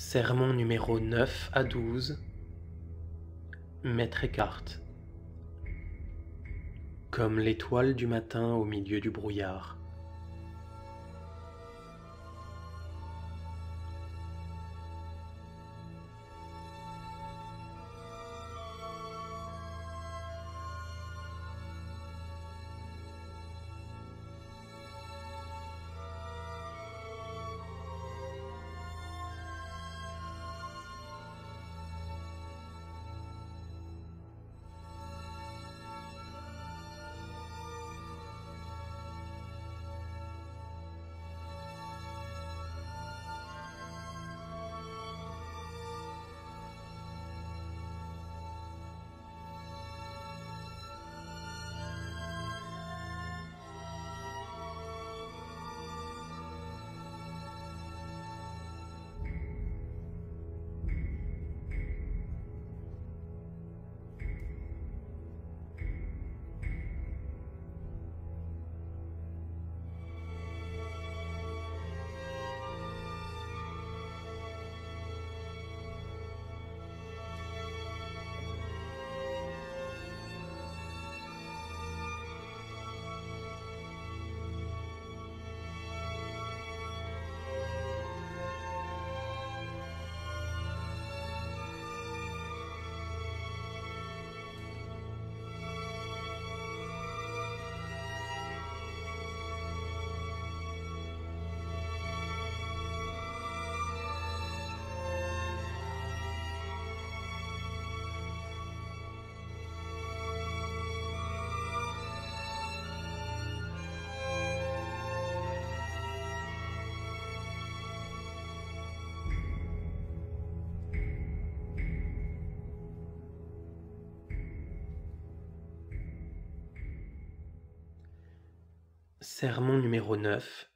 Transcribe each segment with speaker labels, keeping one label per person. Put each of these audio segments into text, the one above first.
Speaker 1: Sermon numéro 9 à 12 Maître Eckhart Comme l'étoile du matin au milieu du brouillard. Sermon numéro 9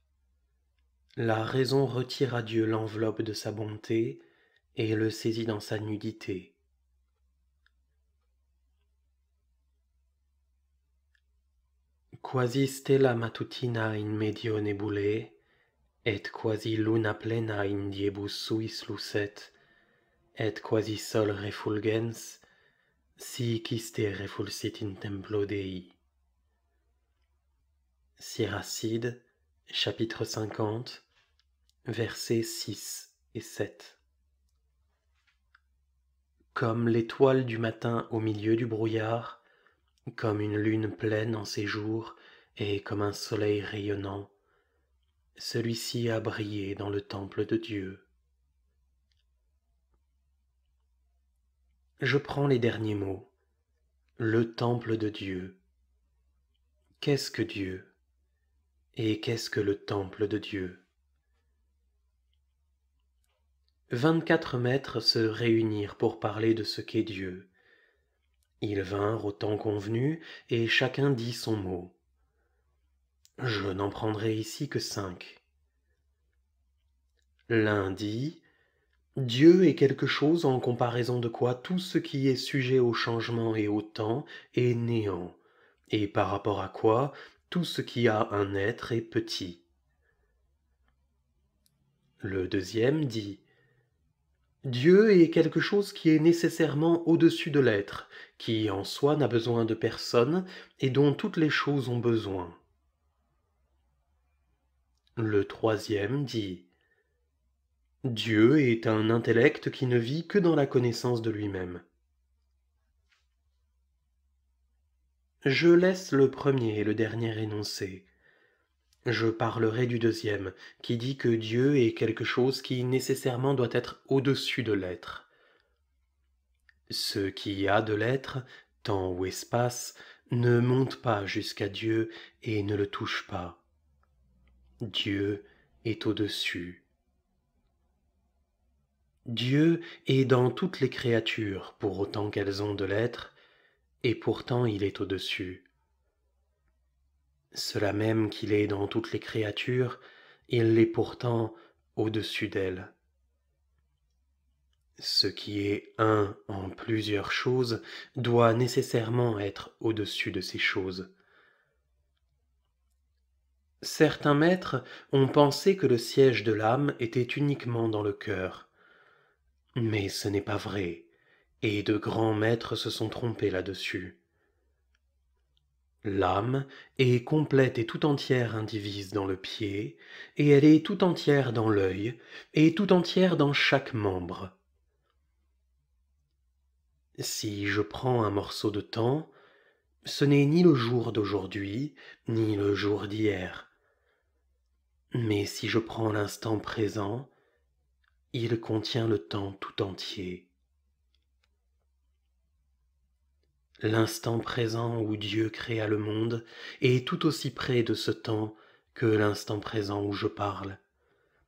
Speaker 1: La raison retire à Dieu l'enveloppe de sa bonté et le saisit dans sa nudité. Quasi stella matutina in medio nebulae, et quasi luna plena in diebus suis lucet, et quasi sol refulgens, si quiste refulsit in templo Dei. Siracide, chapitre 50, versets 6 et 7. Comme l'étoile du matin au milieu du brouillard, comme une lune pleine en ses jours et comme un soleil rayonnant, celui-ci a brillé dans le temple de Dieu. Je prends les derniers mots. Le temple de Dieu. Qu'est-ce que Dieu? Et qu'est-ce que le temple de Dieu? Vingt-quatre maîtres se réunirent pour parler de ce qu'est Dieu. Ils vinrent au temps convenu, et chacun dit son mot. Je n'en prendrai ici que cinq. L'un dit Dieu est quelque chose en comparaison de quoi tout ce qui est sujet au changement et au temps est néant, et par rapport à quoi tout ce qui a un être est petit. Le deuxième dit Dieu est quelque chose qui est nécessairement au-dessus de l'être, qui en soi n'a besoin de personne et dont toutes les choses ont besoin. Le troisième dit Dieu est un intellect qui ne vit que dans la connaissance de lui-même. Je laisse le premier et le dernier énoncé. Je parlerai du deuxième, qui dit que Dieu est quelque chose qui nécessairement doit être au-dessus de l'être. Ce qui a de l'être, temps ou espace, ne monte pas jusqu'à Dieu et ne le touche pas. Dieu est au-dessus. Dieu est dans toutes les créatures, pour autant qu'elles ont de l'être, et pourtant il est au-dessus. Cela même qu'il est dans toutes les créatures, il l'est pourtant au-dessus d'elles. Ce qui est un en plusieurs choses doit nécessairement être au-dessus de ces choses. Certains maîtres ont pensé que le siège de l'âme était uniquement dans le cœur. Mais ce n'est pas vrai, et de grands maîtres se sont trompés là-dessus. L'âme est complète et tout entière indivise dans le pied, et elle est tout entière dans l'œil, et tout entière dans chaque membre. Si je prends un morceau de temps, ce n'est ni le jour d'aujourd'hui, ni le jour d'hier. Mais si je prends l'instant présent, il contient le temps tout entier. L'instant présent où Dieu créa le monde est tout aussi près de ce temps que l'instant présent où je parle,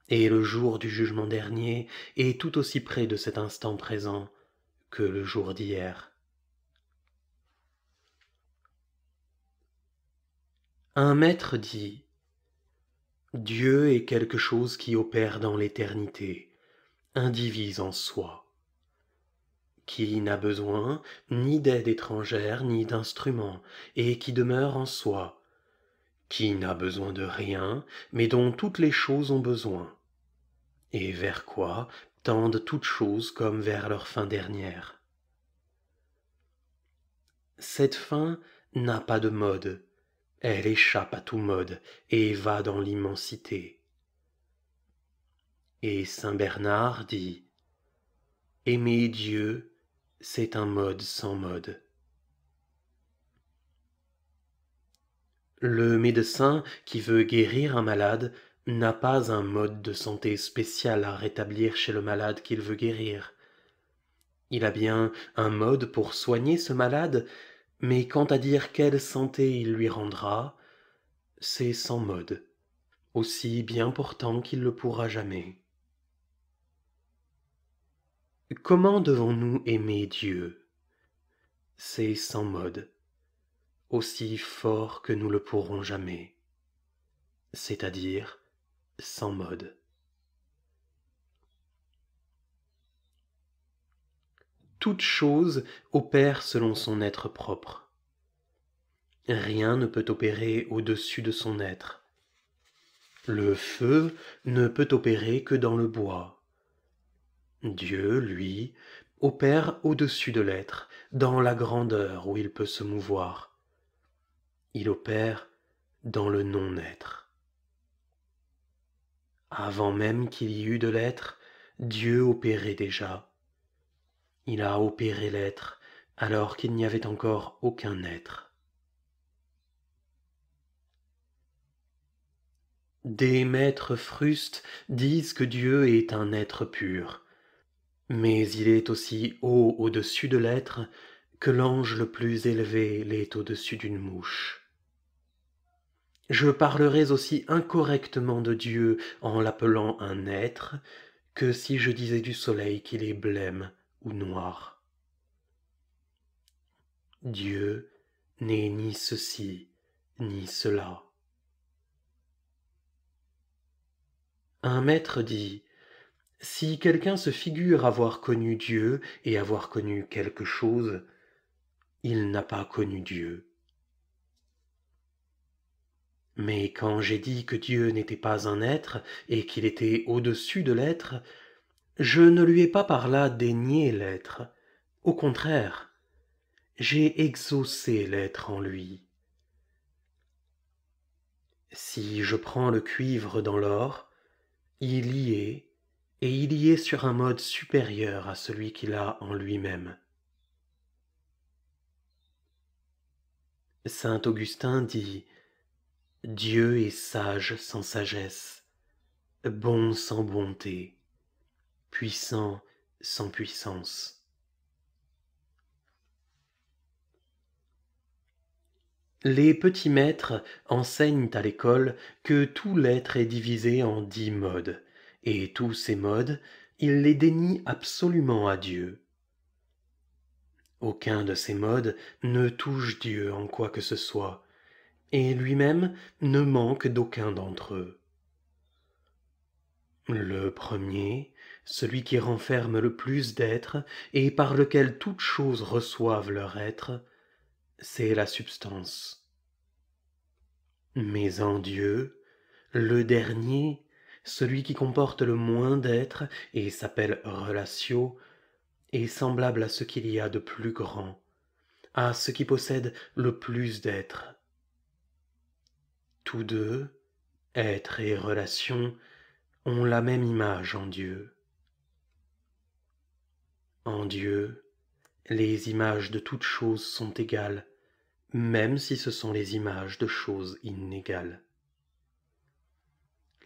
Speaker 1: et le jour du jugement dernier est tout aussi près de cet instant présent que le jour d'hier. Un maître dit Dieu est quelque chose qui opère dans l'éternité, indivise en soi, qui n'a besoin ni d'aide étrangère ni d'instrument, et qui demeure en soi, qui n'a besoin de rien, mais dont toutes les choses ont besoin, et vers quoi tendent toutes choses comme vers leur fin dernière. Cette fin n'a pas de mode, elle échappe à tout mode et va dans l'immensité. Et Saint Bernard dit Aimer Dieu, c'est un mode sans mode. Le médecin qui veut guérir un malade n'a pas un mode de santé spécial à rétablir chez le malade qu'il veut guérir. Il a bien un mode pour soigner ce malade, mais quant à dire quelle santé il lui rendra, c'est sans mode, aussi bien portant qu'il le pourra jamais. Comment devons-nous aimer Dieu? C'est sans mode, aussi fort que nous le pourrons jamais, c'est-à-dire sans mode. toute chose opère selon son être propre. Rien ne peut opérer au-dessus de son être. Le feu ne peut opérer que dans le bois. Dieu, lui, opère au-dessus de l'être, dans la grandeur où il peut se mouvoir. Il opère dans le non-être. Avant même qu'il y eût de l'être, Dieu opérait déjà il a opéré l'être alors qu'il n'y avait encore aucun être. Des maîtres frustes disent que Dieu est un être pur, mais il est aussi haut au-dessus de l'être que l'ange le plus élevé l'est au-dessus d'une mouche. Je parlerais aussi incorrectement de Dieu en l'appelant un être que si je disais du soleil qu'il est blême noir. Dieu n'est ni ceci ni cela. Un maître dit, Si quelqu'un se figure avoir connu Dieu et avoir connu quelque chose, il n'a pas connu Dieu. Mais quand j'ai dit que Dieu n'était pas un être et qu'il était au-dessus de l'être, je ne lui ai pas par là dénié l'être, au contraire, j'ai exaucé l'être en lui. Si je prends le cuivre dans l'or, il y est, et il y est sur un mode supérieur à celui qu'il a en lui-même. Saint Augustin dit Dieu est sage sans sagesse, bon sans bonté puissant sans puissance. Les petits maîtres enseignent à l'école que tout l'être est divisé en dix modes, et tous ces modes, ils les dénient absolument à Dieu. Aucun de ces modes ne touche Dieu en quoi que ce soit, et lui-même ne manque d'aucun d'entre eux. Le premier, celui qui renferme le plus d'êtres et par lequel toutes choses reçoivent leur être, c'est la substance. Mais en Dieu, le dernier, celui qui comporte le moins d'êtres et s'appelle relatio, est semblable à ce qu'il y a de plus grand, à ce qui possède le plus d'êtres. Tous deux, être et relation, ont la même image en Dieu. En Dieu, les images de toutes choses sont égales, même si ce sont les images de choses inégales.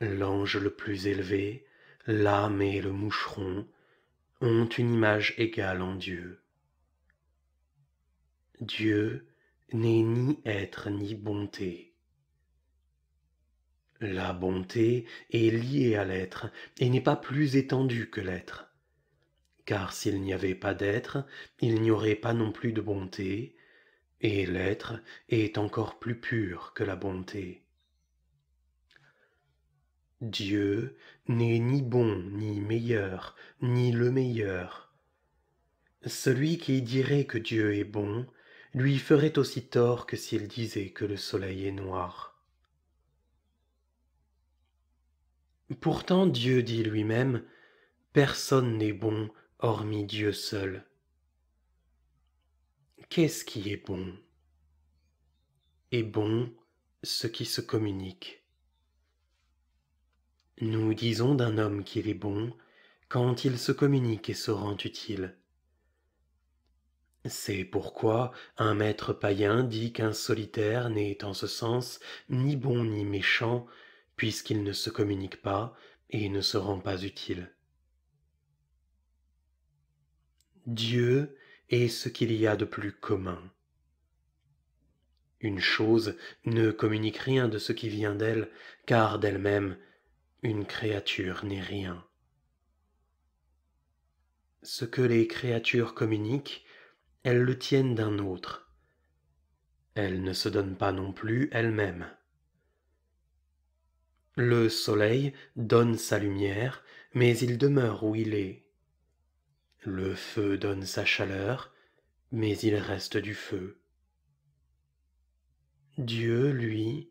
Speaker 1: L'ange le plus élevé, l'âme et le moucheron ont une image égale en Dieu. Dieu n'est ni être ni bonté. La bonté est liée à l'être et n'est pas plus étendue que l'être. Car s'il n'y avait pas d'être, il n'y aurait pas non plus de bonté, et l'être est encore plus pur que la bonté. Dieu n'est ni bon, ni meilleur, ni le meilleur. Celui qui dirait que Dieu est bon, lui ferait aussi tort que s'il disait que le soleil est noir. Pourtant Dieu dit lui-même, Personne n'est bon hormis Dieu seul. Qu'est-ce qui est bon? Est bon ce qui se communique. Nous disons d'un homme qu'il est bon quand il se communique et se rend utile. C'est pourquoi un maître païen dit qu'un solitaire n'est en ce sens ni bon ni méchant, puisqu'il ne se communique pas et ne se rend pas utile. Dieu est ce qu'il y a de plus commun. Une chose ne communique rien de ce qui vient d'elle, car d'elle-même, une créature n'est rien. Ce que les créatures communiquent, elles le tiennent d'un autre. Elles ne se donnent pas non plus elles-mêmes. Le soleil donne sa lumière, mais il demeure où il est. Le feu donne sa chaleur, mais il reste du feu. Dieu, lui,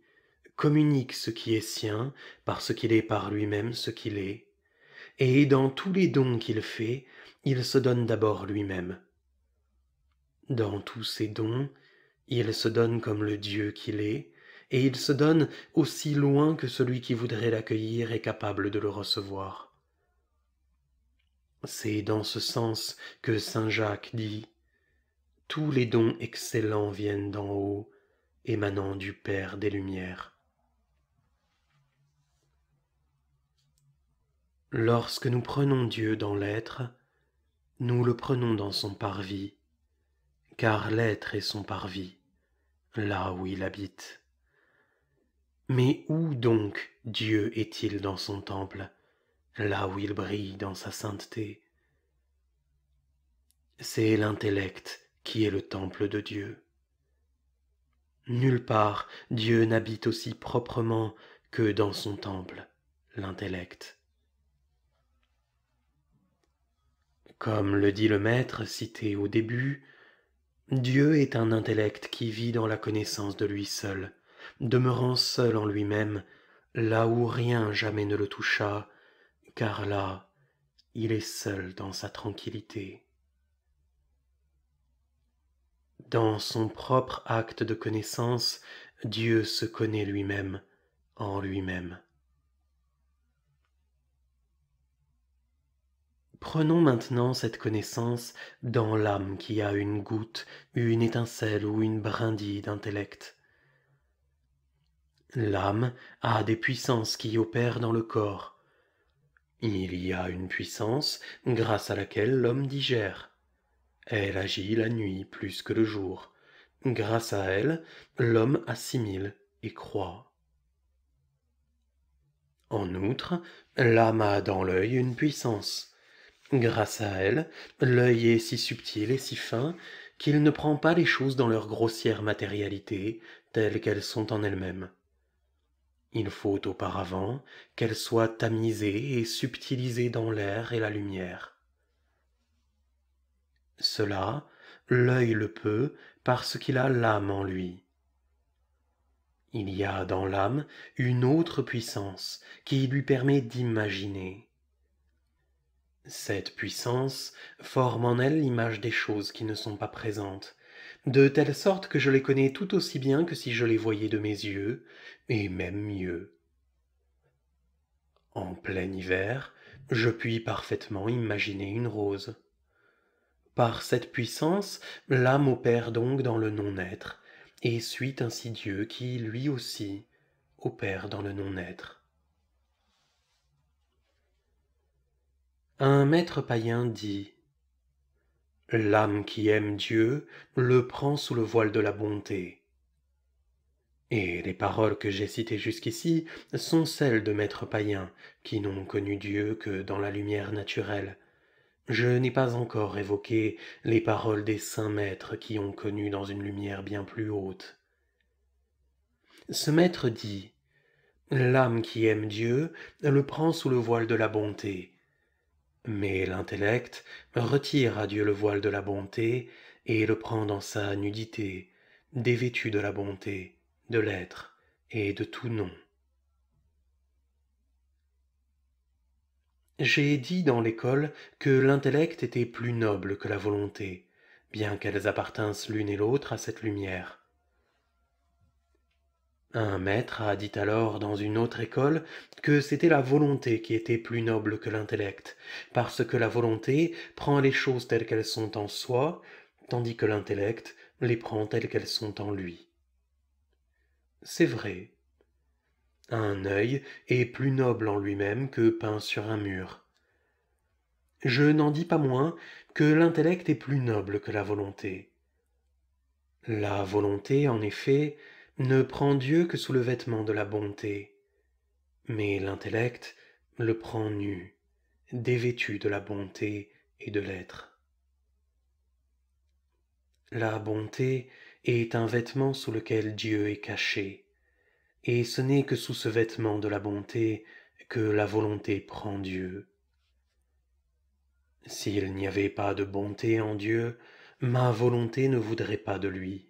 Speaker 1: communique ce qui est sien parce qu'il est par lui-même ce qu'il est, et dans tous les dons qu'il fait, il se donne d'abord lui-même. Dans tous ses dons, il se donne comme le Dieu qu'il est, et il se donne aussi loin que celui qui voudrait l'accueillir est capable de le recevoir. C'est dans ce sens que Saint Jacques dit Tous les dons excellents viennent d'en haut, émanant du Père des Lumières. Lorsque nous prenons Dieu dans l'être, nous le prenons dans son parvis, car l'être est son parvis, là où il habite. Mais où donc Dieu est-il dans son temple là où il brille dans sa sainteté? C'est l'intellect qui est le temple de Dieu. Nulle part Dieu n'habite aussi proprement que dans son temple, l'intellect. Comme le dit le Maître cité au début, Dieu est un intellect qui vit dans la connaissance de lui seul, demeurant seul en lui-même, là où rien jamais ne le toucha, car là, il est seul dans sa tranquillité. Dans son propre acte de connaissance, Dieu se connaît lui-même en lui-même. Prenons maintenant cette connaissance dans l'âme qui a une goutte, une étincelle ou une brindille d'intellect. L'âme a des puissances qui opèrent dans le corps, il y a une puissance grâce à laquelle l'homme digère. Elle agit la nuit plus que le jour. Grâce à elle, l'homme assimile et croit. En outre, l'âme a dans l'œil une puissance. Grâce à elle, l'œil est si subtil et si fin qu'il ne prend pas les choses dans leur grossière matérialité telles qu'elles sont en elles-mêmes. Il faut auparavant qu'elle soit tamisée et subtilisée dans l'air et la lumière. Cela, l'œil le peut parce qu'il a l'âme en lui. Il y a dans l'âme une autre puissance qui lui permet d'imaginer. Cette puissance forme en elle l'image des choses qui ne sont pas présentes, de telle sorte que je les connais tout aussi bien que si je les voyais de mes yeux, et même mieux. En plein hiver, je puis parfaitement imaginer une rose. Par cette puissance, l'âme opère donc dans le non-être, et suit ainsi Dieu qui, lui aussi, opère dans le non-être. Un maître païen dit L'âme qui aime Dieu le prend sous le voile de la bonté. Et les paroles que j'ai citées jusqu'ici sont celles de maîtres païens qui n'ont connu Dieu que dans la lumière naturelle. Je n'ai pas encore évoqué les paroles des saints maîtres qui ont connu dans une lumière bien plus haute. Ce maître dit L'âme qui aime Dieu le prend sous le voile de la bonté. Mais l'intellect retire à Dieu le voile de la bonté et le prend dans sa nudité, dévêtu de la bonté de l'être et de tout nom. J'ai dit dans l'école que l'intellect était plus noble que la volonté, bien qu'elles appartinssent l'une et l'autre à cette lumière. Un maître a dit alors dans une autre école que c'était la volonté qui était plus noble que l'intellect, parce que la volonté prend les choses telles qu'elles sont en soi, tandis que l'intellect les prend telles qu'elles sont en lui c'est vrai. Un œil est plus noble en lui-même que peint sur un mur. Je n'en dis pas moins que l'intellect est plus noble que la volonté. La volonté, en effet, ne prend Dieu que sous le vêtement de la bonté, mais l'intellect le prend nu, dévêtu de la bonté et de l'être. La bonté est un vêtement sous lequel Dieu est caché, et ce n'est que sous ce vêtement de la bonté que la volonté prend Dieu. S'il n'y avait pas de bonté en Dieu, ma volonté ne voudrait pas de lui.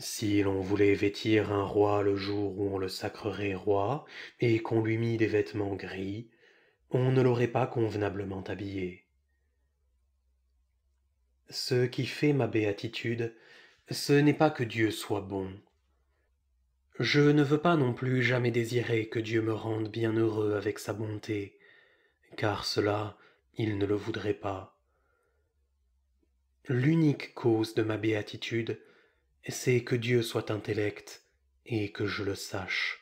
Speaker 1: Si l'on voulait vêtir un roi le jour où on le sacrerait roi, et qu'on lui mit des vêtements gris, on ne l'aurait pas convenablement habillé. Ce qui fait ma béatitude, ce n'est pas que Dieu soit bon. Je ne veux pas non plus jamais désirer que Dieu me rende bien heureux avec sa bonté, car cela, il ne le voudrait pas. L'unique cause de ma béatitude, c'est que Dieu soit intellect et que je le sache.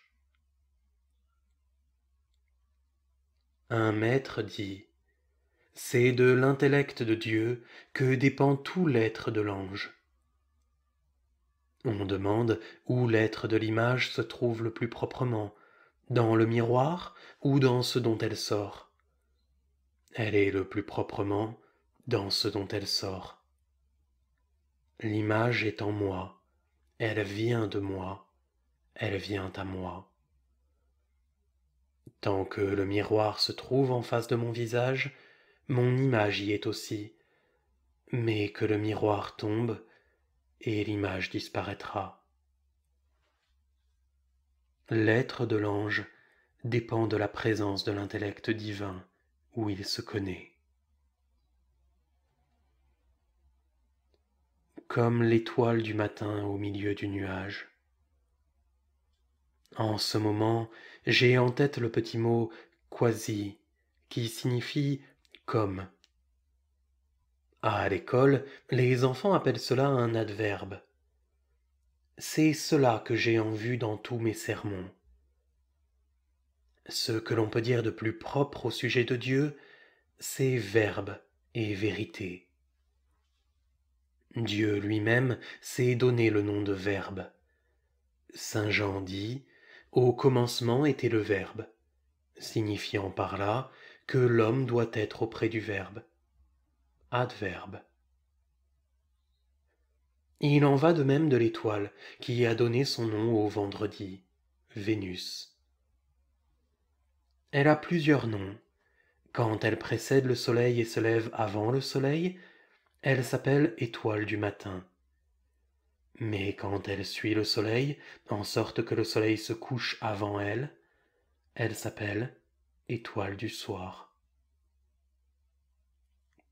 Speaker 1: Un maître dit c'est de l'intellect de Dieu que dépend tout l'être de l'ange. On demande où l'être de l'image se trouve le plus proprement, dans le miroir ou dans ce dont elle sort. Elle est le plus proprement dans ce dont elle sort. L'image est en moi, elle vient de moi, elle vient à moi. Tant que le miroir se trouve en face de mon visage, mon image y est aussi, mais que le miroir tombe et l'image disparaîtra. L'être de l'ange dépend de la présence de l'intellect divin où il se connaît. Comme l'étoile du matin au milieu du nuage. En ce moment, j'ai en tête le petit mot quasi qui signifie comme. À l'école, les enfants appellent cela un adverbe. C'est cela que j'ai en vue dans tous mes sermons. Ce que l'on peut dire de plus propre au sujet de Dieu, c'est verbe et vérité. Dieu lui-même s'est donné le nom de Verbe. Saint Jean dit Au commencement était le Verbe, signifiant par là que l'homme doit être auprès du Verbe. Adverbe. Il en va de même de l'étoile qui a donné son nom au vendredi, Vénus. Elle a plusieurs noms. Quand elle précède le soleil et se lève avant le soleil, elle s'appelle étoile du matin. Mais quand elle suit le soleil, en sorte que le soleil se couche avant elle, elle s'appelle étoile du soir.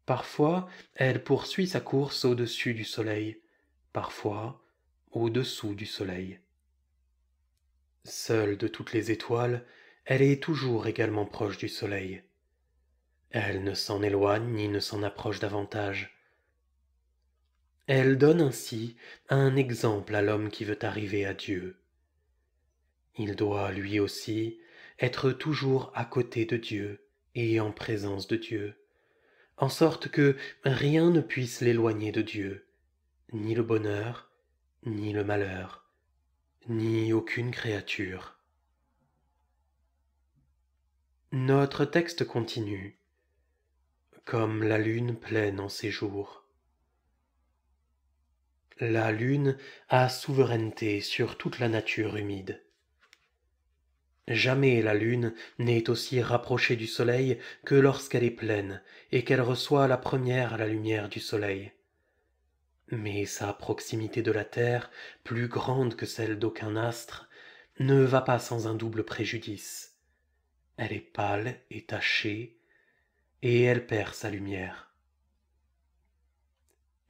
Speaker 1: Parfois, elle poursuit sa course au-dessus du soleil, parfois au-dessous du soleil. Seule de toutes les étoiles, elle est toujours également proche du soleil. Elle ne s'en éloigne ni ne s'en approche davantage. Elle donne ainsi un exemple à l'homme qui veut arriver à Dieu. Il doit lui aussi être toujours à côté de Dieu et en présence de Dieu, en sorte que rien ne puisse l'éloigner de Dieu, ni le bonheur, ni le malheur, ni aucune créature. Notre texte continue, comme la lune pleine en ses jours. La lune a souveraineté sur toute la nature humide. Jamais la lune n'est aussi rapprochée du soleil que lorsqu'elle est pleine et qu'elle reçoit la première la lumière du soleil. Mais sa proximité de la terre, plus grande que celle d'aucun astre, ne va pas sans un double préjudice. Elle est pâle et tachée, et elle perd sa lumière.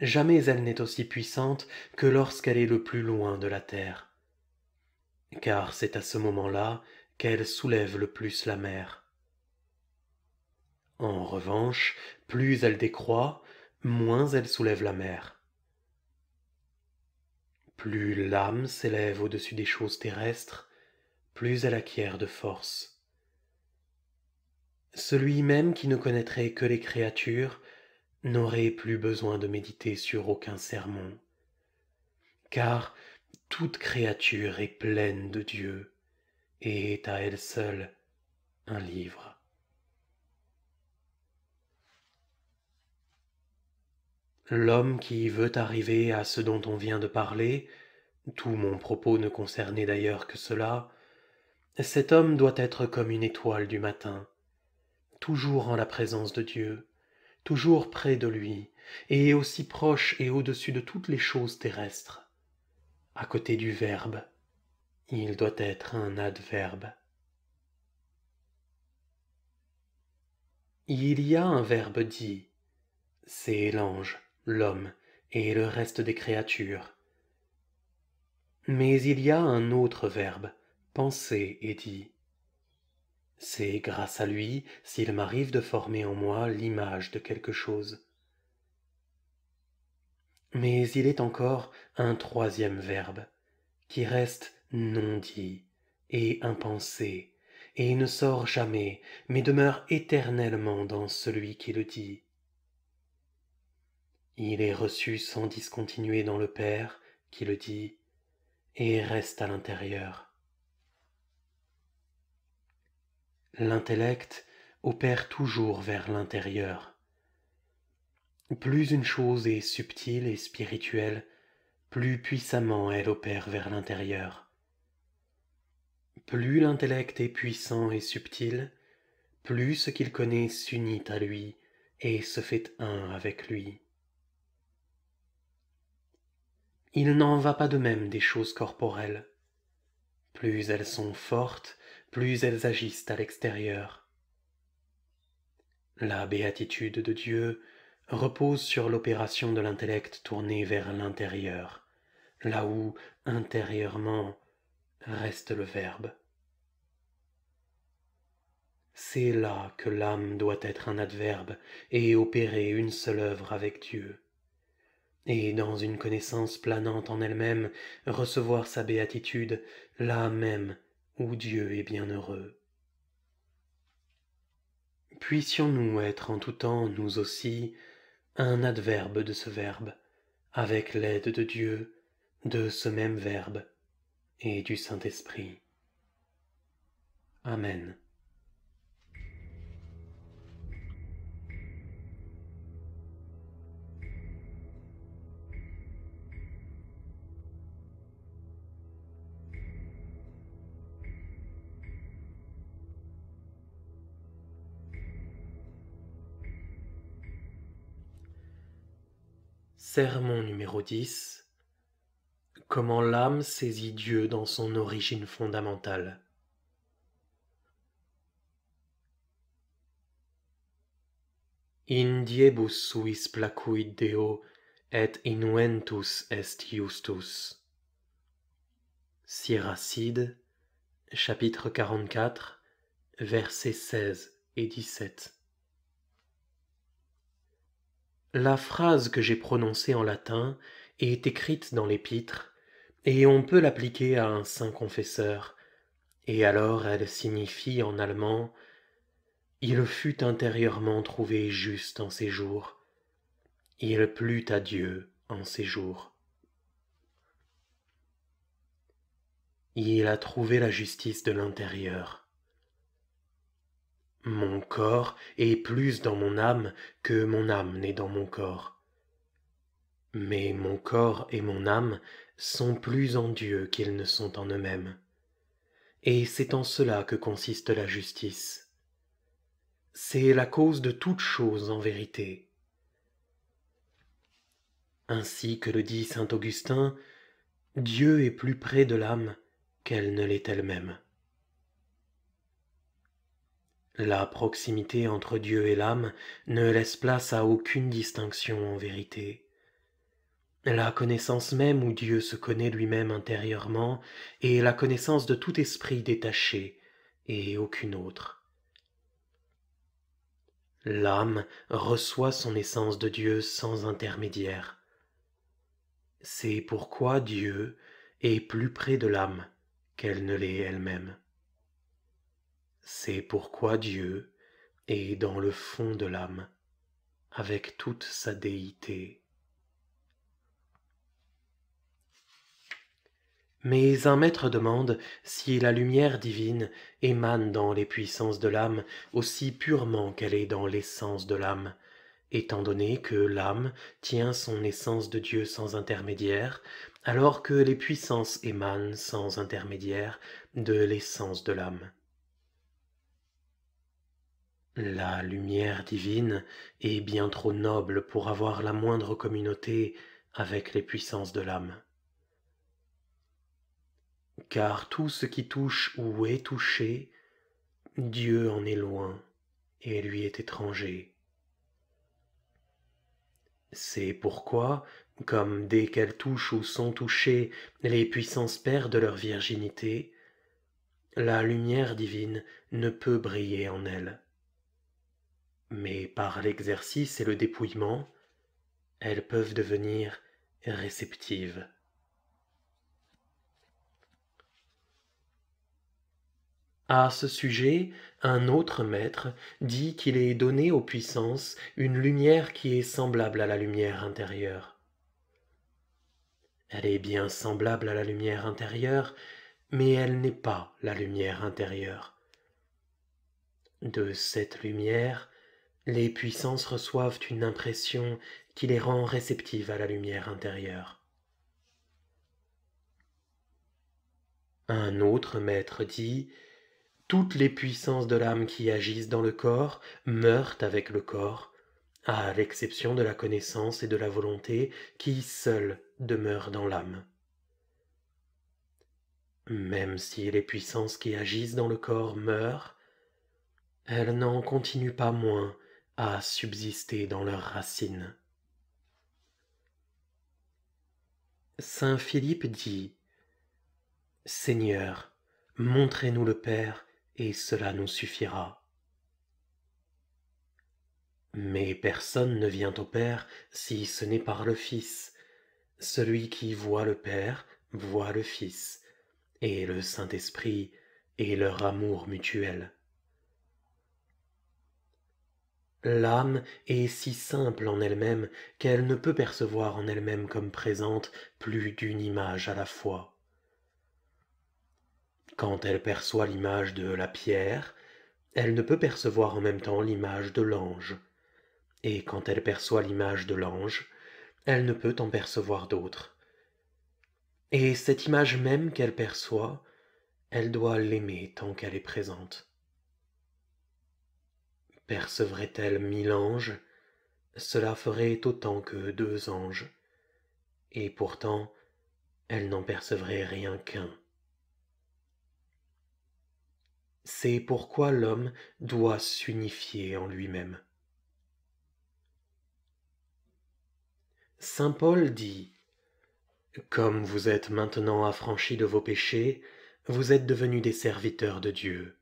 Speaker 1: Jamais elle n'est aussi puissante que lorsqu'elle est le plus loin de la terre, car c'est à ce moment-là qu'elle soulève le plus la mer. En revanche, plus elle décroît, moins elle soulève la mer. Plus l'âme s'élève au-dessus des choses terrestres, plus elle acquiert de force. Celui même qui ne connaîtrait que les créatures n'aurait plus besoin de méditer sur aucun sermon, car toute créature est pleine de Dieu et est à elle seule un livre. L'homme qui veut arriver à ce dont on vient de parler, tout mon propos ne concernait d'ailleurs que cela, cet homme doit être comme une étoile du matin, toujours en la présence de Dieu, toujours près de lui, et aussi proche et au-dessus de toutes les choses terrestres, à côté du Verbe, il doit être un adverbe. Il y a un verbe dit, c'est l'ange, l'homme et le reste des créatures. Mais il y a un autre verbe, penser et dit. C'est grâce à lui s'il m'arrive de former en moi l'image de quelque chose. Mais il est encore un troisième verbe, qui reste non dit et impensé, et ne sort jamais, mais demeure éternellement dans celui qui le dit. Il est reçu sans discontinuer dans le Père qui le dit, et reste à l'intérieur. L'intellect opère toujours vers l'intérieur. Plus une chose est subtile et spirituelle, plus puissamment elle opère vers l'intérieur. Plus l'intellect est puissant et subtil, plus ce qu'il connaît s'unit à lui et se fait un avec lui. Il n'en va pas de même des choses corporelles. Plus elles sont fortes, plus elles agissent à l'extérieur. La béatitude de Dieu repose sur l'opération de l'intellect tourné vers l'intérieur, là où, intérieurement, reste le Verbe. C'est là que l'âme doit être un adverbe et opérer une seule œuvre avec Dieu, et dans une connaissance planante en elle-même recevoir sa béatitude là même où Dieu est bien heureux. Puissions-nous être en tout temps, nous aussi, un adverbe de ce Verbe, avec l'aide de Dieu, de ce même Verbe, et du Saint-Esprit. Amen. Sermon numéro 10 comment l'âme saisit Dieu dans son origine fondamentale. In diebus suis placuit Deo et inventus est justus. Siracide, chapitre 44, versets 16 et 17. La phrase que j'ai prononcée en latin est écrite dans l'épître, et on peut l'appliquer à un saint confesseur, et alors elle signifie en allemand Il fut intérieurement trouvé juste en ces jours, il plut à Dieu en ces jours. Il a trouvé la justice de l'intérieur. Mon corps est plus dans mon âme que mon âme n'est dans mon corps. Mais mon corps et mon âme sont plus en Dieu qu'ils ne sont en eux-mêmes. Et c'est en cela que consiste la justice. C'est la cause de toute chose en vérité. Ainsi que le dit saint Augustin, Dieu est plus près de l'âme qu'elle ne l'est elle-même. La proximité entre Dieu et l'âme ne laisse place à aucune distinction en vérité. La connaissance même où Dieu se connaît lui-même intérieurement est la connaissance de tout esprit détaché et aucune autre. L'âme reçoit son essence de Dieu sans intermédiaire. C'est pourquoi Dieu est plus près de l'âme qu'elle ne l'est elle-même. C'est pourquoi Dieu est dans le fond de l'âme avec toute sa déité. Mais un maître demande si la lumière divine émane dans les puissances de l'âme aussi purement qu'elle est dans l'essence de l'âme, étant donné que l'âme tient son essence de Dieu sans intermédiaire, alors que les puissances émanent sans intermédiaire de l'essence de l'âme. La lumière divine est bien trop noble pour avoir la moindre communauté avec les puissances de l'âme car tout ce qui touche ou est touché, Dieu en est loin et lui est étranger. C'est pourquoi, comme dès qu'elles touchent ou sont touchées, les puissances perdent leur virginité, la lumière divine ne peut briller en elles. Mais par l'exercice et le dépouillement, elles peuvent devenir réceptives. À ce sujet, un autre maître dit qu'il est donné aux puissances une lumière qui est semblable à la lumière intérieure. Elle est bien semblable à la lumière intérieure, mais elle n'est pas la lumière intérieure. De cette lumière, les puissances reçoivent une impression qui les rend réceptives à la lumière intérieure. Un autre maître dit toutes les puissances de l'âme qui agissent dans le corps meurent avec le corps, à l'exception de la connaissance et de la volonté qui seules demeurent dans l'âme. Même si les puissances qui agissent dans le corps meurent, elles n'en continuent pas moins à subsister dans leurs racines. Saint Philippe dit Seigneur, montrez-nous le Père et cela nous suffira. Mais personne ne vient au Père si ce n'est par le Fils. Celui qui voit le Père voit le Fils, et le Saint-Esprit est leur amour mutuel. L'âme est si simple en elle-même qu'elle ne peut percevoir en elle-même comme présente plus d'une image à la fois. Quand elle perçoit l'image de la pierre, elle ne peut percevoir en même temps l'image de l'ange. Et quand elle perçoit l'image de l'ange, elle ne peut en percevoir d'autre. Et cette image même qu'elle perçoit, elle doit l'aimer tant qu'elle est présente. Percevrait-elle mille anges, cela ferait autant que deux anges, et pourtant elle n'en percevrait rien qu'un. C'est pourquoi l'homme doit s'unifier en lui-même. Saint Paul dit Comme vous êtes maintenant affranchis de vos péchés, vous êtes devenus des serviteurs de Dieu.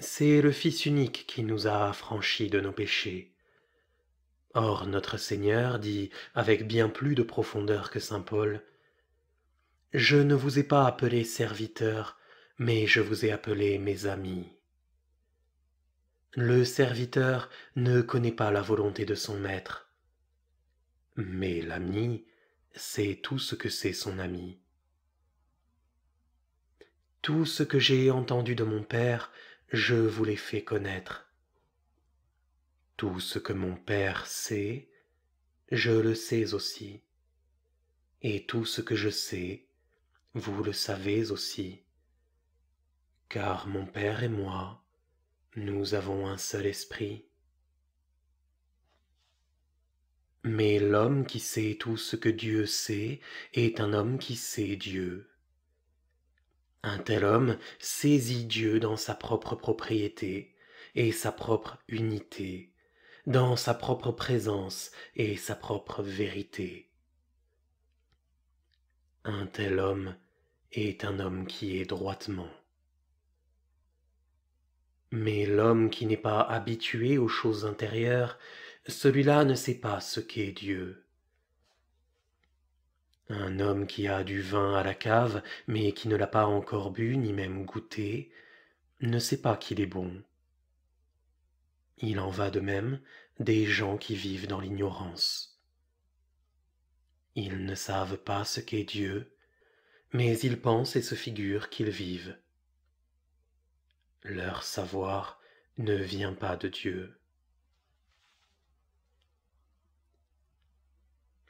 Speaker 1: C'est le Fils unique qui nous a affranchis de nos péchés. Or notre Seigneur dit avec bien plus de profondeur que Saint Paul, Je ne vous ai pas appelé serviteurs, mais je vous ai appelés mes amis. Le serviteur ne connaît pas la volonté de son maître, mais l'ami sait tout ce que c'est son ami. Tout ce que j'ai entendu de mon Père, je vous l'ai fait connaître. Tout ce que mon Père sait, je le sais aussi. Et tout ce que je sais, vous le savez aussi. Car mon Père et moi, nous avons un seul esprit. Mais l'homme qui sait tout ce que Dieu sait est un homme qui sait Dieu. Un tel homme saisit Dieu dans sa propre propriété et sa propre unité, dans sa propre présence et sa propre vérité. Un tel homme est un homme qui est droitement. Mais l'homme qui n'est pas habitué aux choses intérieures, celui-là ne sait pas ce qu'est Dieu. Un homme qui a du vin à la cave, mais qui ne l'a pas encore bu ni même goûté, ne sait pas qu'il est bon. Il en va de même des gens qui vivent dans l'ignorance. Ils ne savent pas ce qu'est Dieu, mais ils pensent et se figurent qu'ils vivent. Leur savoir ne vient pas de Dieu.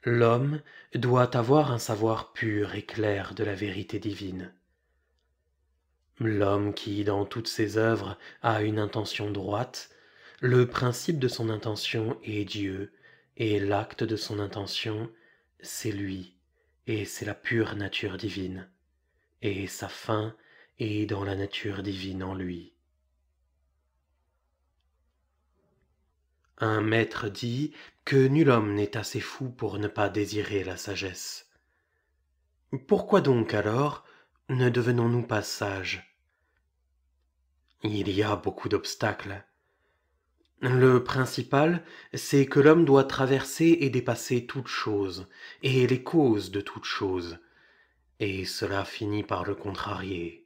Speaker 1: L'homme doit avoir un savoir pur et clair de la vérité divine. L'homme qui, dans toutes ses œuvres, a une intention droite, le principe de son intention est Dieu, et l'acte de son intention, c'est lui, et c'est la pure nature divine, et sa fin est dans la nature divine en lui. Un maître dit que nul homme n'est assez fou pour ne pas désirer la sagesse. Pourquoi donc alors ne devenons-nous pas sages? Il y a beaucoup d'obstacles. Le principal, c'est que l'homme doit traverser et dépasser toute chose, et les causes de toute chose, et cela finit par le contrarier.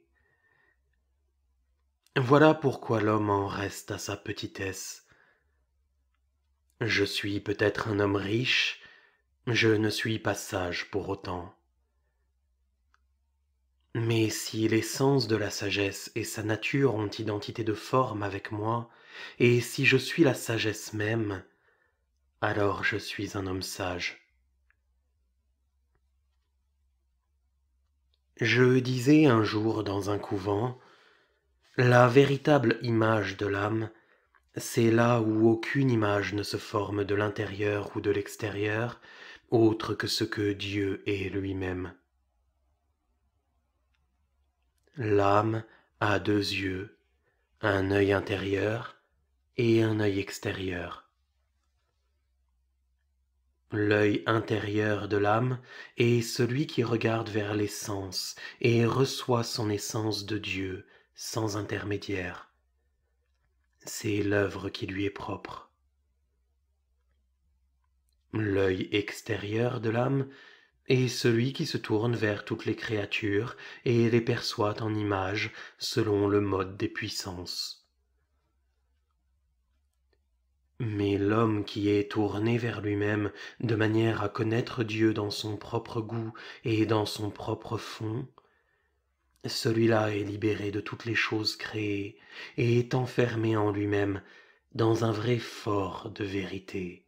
Speaker 1: Voilà pourquoi l'homme en reste à sa petitesse je suis peut-être un homme riche, je ne suis pas sage pour autant. Mais si l'essence de la sagesse et sa nature ont identité de forme avec moi, et si je suis la sagesse même, alors je suis un homme sage. Je disais un jour dans un couvent, la véritable image de l'âme c'est là où aucune image ne se forme de l'intérieur ou de l'extérieur, autre que ce que Dieu est lui-même. L'âme a deux yeux, un œil intérieur et un œil extérieur. L'œil intérieur de l'âme est celui qui regarde vers l'essence et reçoit son essence de Dieu sans intermédiaire c'est l'œuvre qui lui est propre. L'œil extérieur de l'âme est celui qui se tourne vers toutes les créatures et les perçoit en images selon le mode des puissances. Mais l'homme qui est tourné vers lui-même de manière à connaître Dieu dans son propre goût et dans son propre fond, celui-là est libéré de toutes les choses créées et est enfermé en lui-même dans un vrai fort de vérité.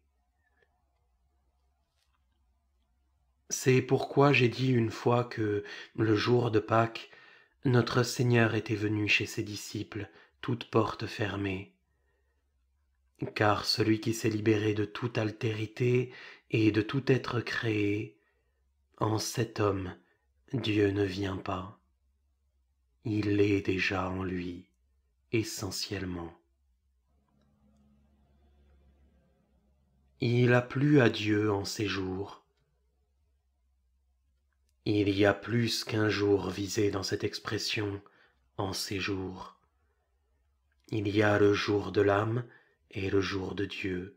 Speaker 1: C'est pourquoi j'ai dit une fois que, le jour de Pâques, notre Seigneur était venu chez ses disciples, toutes portes fermées. Car celui qui s'est libéré de toute altérité et de tout être créé en cet homme, Dieu ne vient pas. Il est déjà en lui, essentiellement. Il a plu à Dieu en ces jours. Il y a plus qu'un jour visé dans cette expression en ces jours. Il y a le jour de l'âme et le jour de Dieu.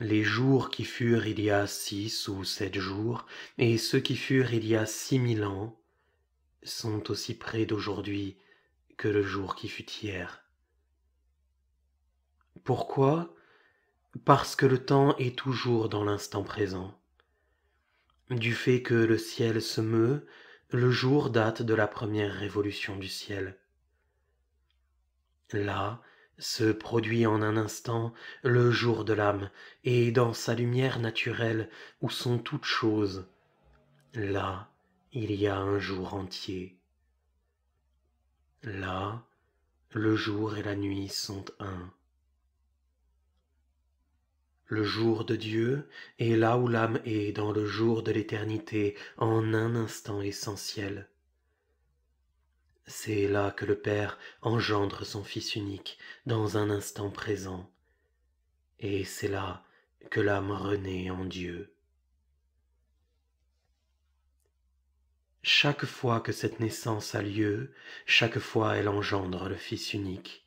Speaker 1: Les jours qui furent il y a six ou sept jours, et ceux qui furent il y a six mille ans, sont aussi près d'aujourd'hui que le jour qui fut hier. Pourquoi? Parce que le temps est toujours dans l'instant présent. Du fait que le ciel se meut, le jour date de la première révolution du ciel. Là, se produit en un instant le jour de l'âme, et dans sa lumière naturelle où sont toutes choses, là il y a un jour entier. Là, le jour et la nuit sont un. Le jour de Dieu est là où l'âme est dans le jour de l'éternité en un instant essentiel. C'est là que le Père engendre son Fils unique dans un instant présent, et c'est là que l'âme renaît en Dieu. Chaque fois que cette naissance a lieu, chaque fois elle engendre le Fils unique.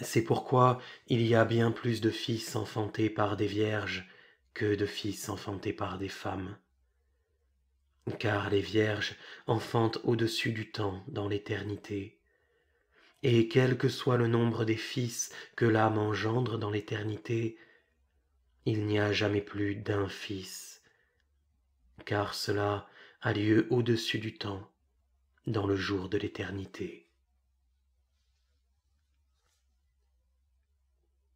Speaker 1: C'est pourquoi il y a bien plus de fils enfantés par des vierges que de fils enfantés par des femmes car les vierges enfantent au-dessus du temps dans l'éternité. Et quel que soit le nombre des fils que l'âme engendre dans l'éternité, il n'y a jamais plus d'un fils, car cela a lieu au-dessus du temps, dans le jour de l'éternité.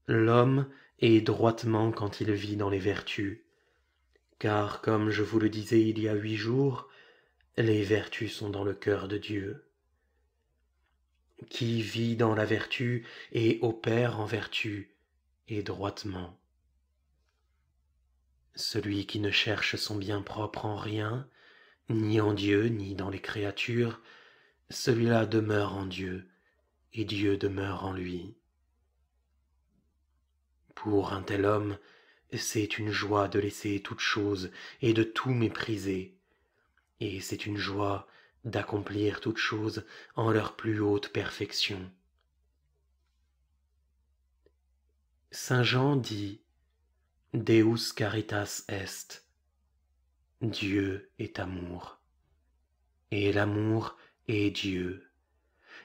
Speaker 1: L'homme est droitement quand il vit dans les vertus, car comme je vous le disais il y a huit jours, les vertus sont dans le cœur de Dieu. Qui vit dans la vertu et opère en vertu et droitement. Celui qui ne cherche son bien propre en rien, ni en Dieu, ni dans les créatures, celui-là demeure en Dieu, et Dieu demeure en lui. Pour un tel homme, c'est une joie de laisser toute chose et de tout mépriser, et c'est une joie d'accomplir toutes choses en leur plus haute perfection. Saint Jean dit Deus caritas est. Dieu est amour, et l'amour est Dieu,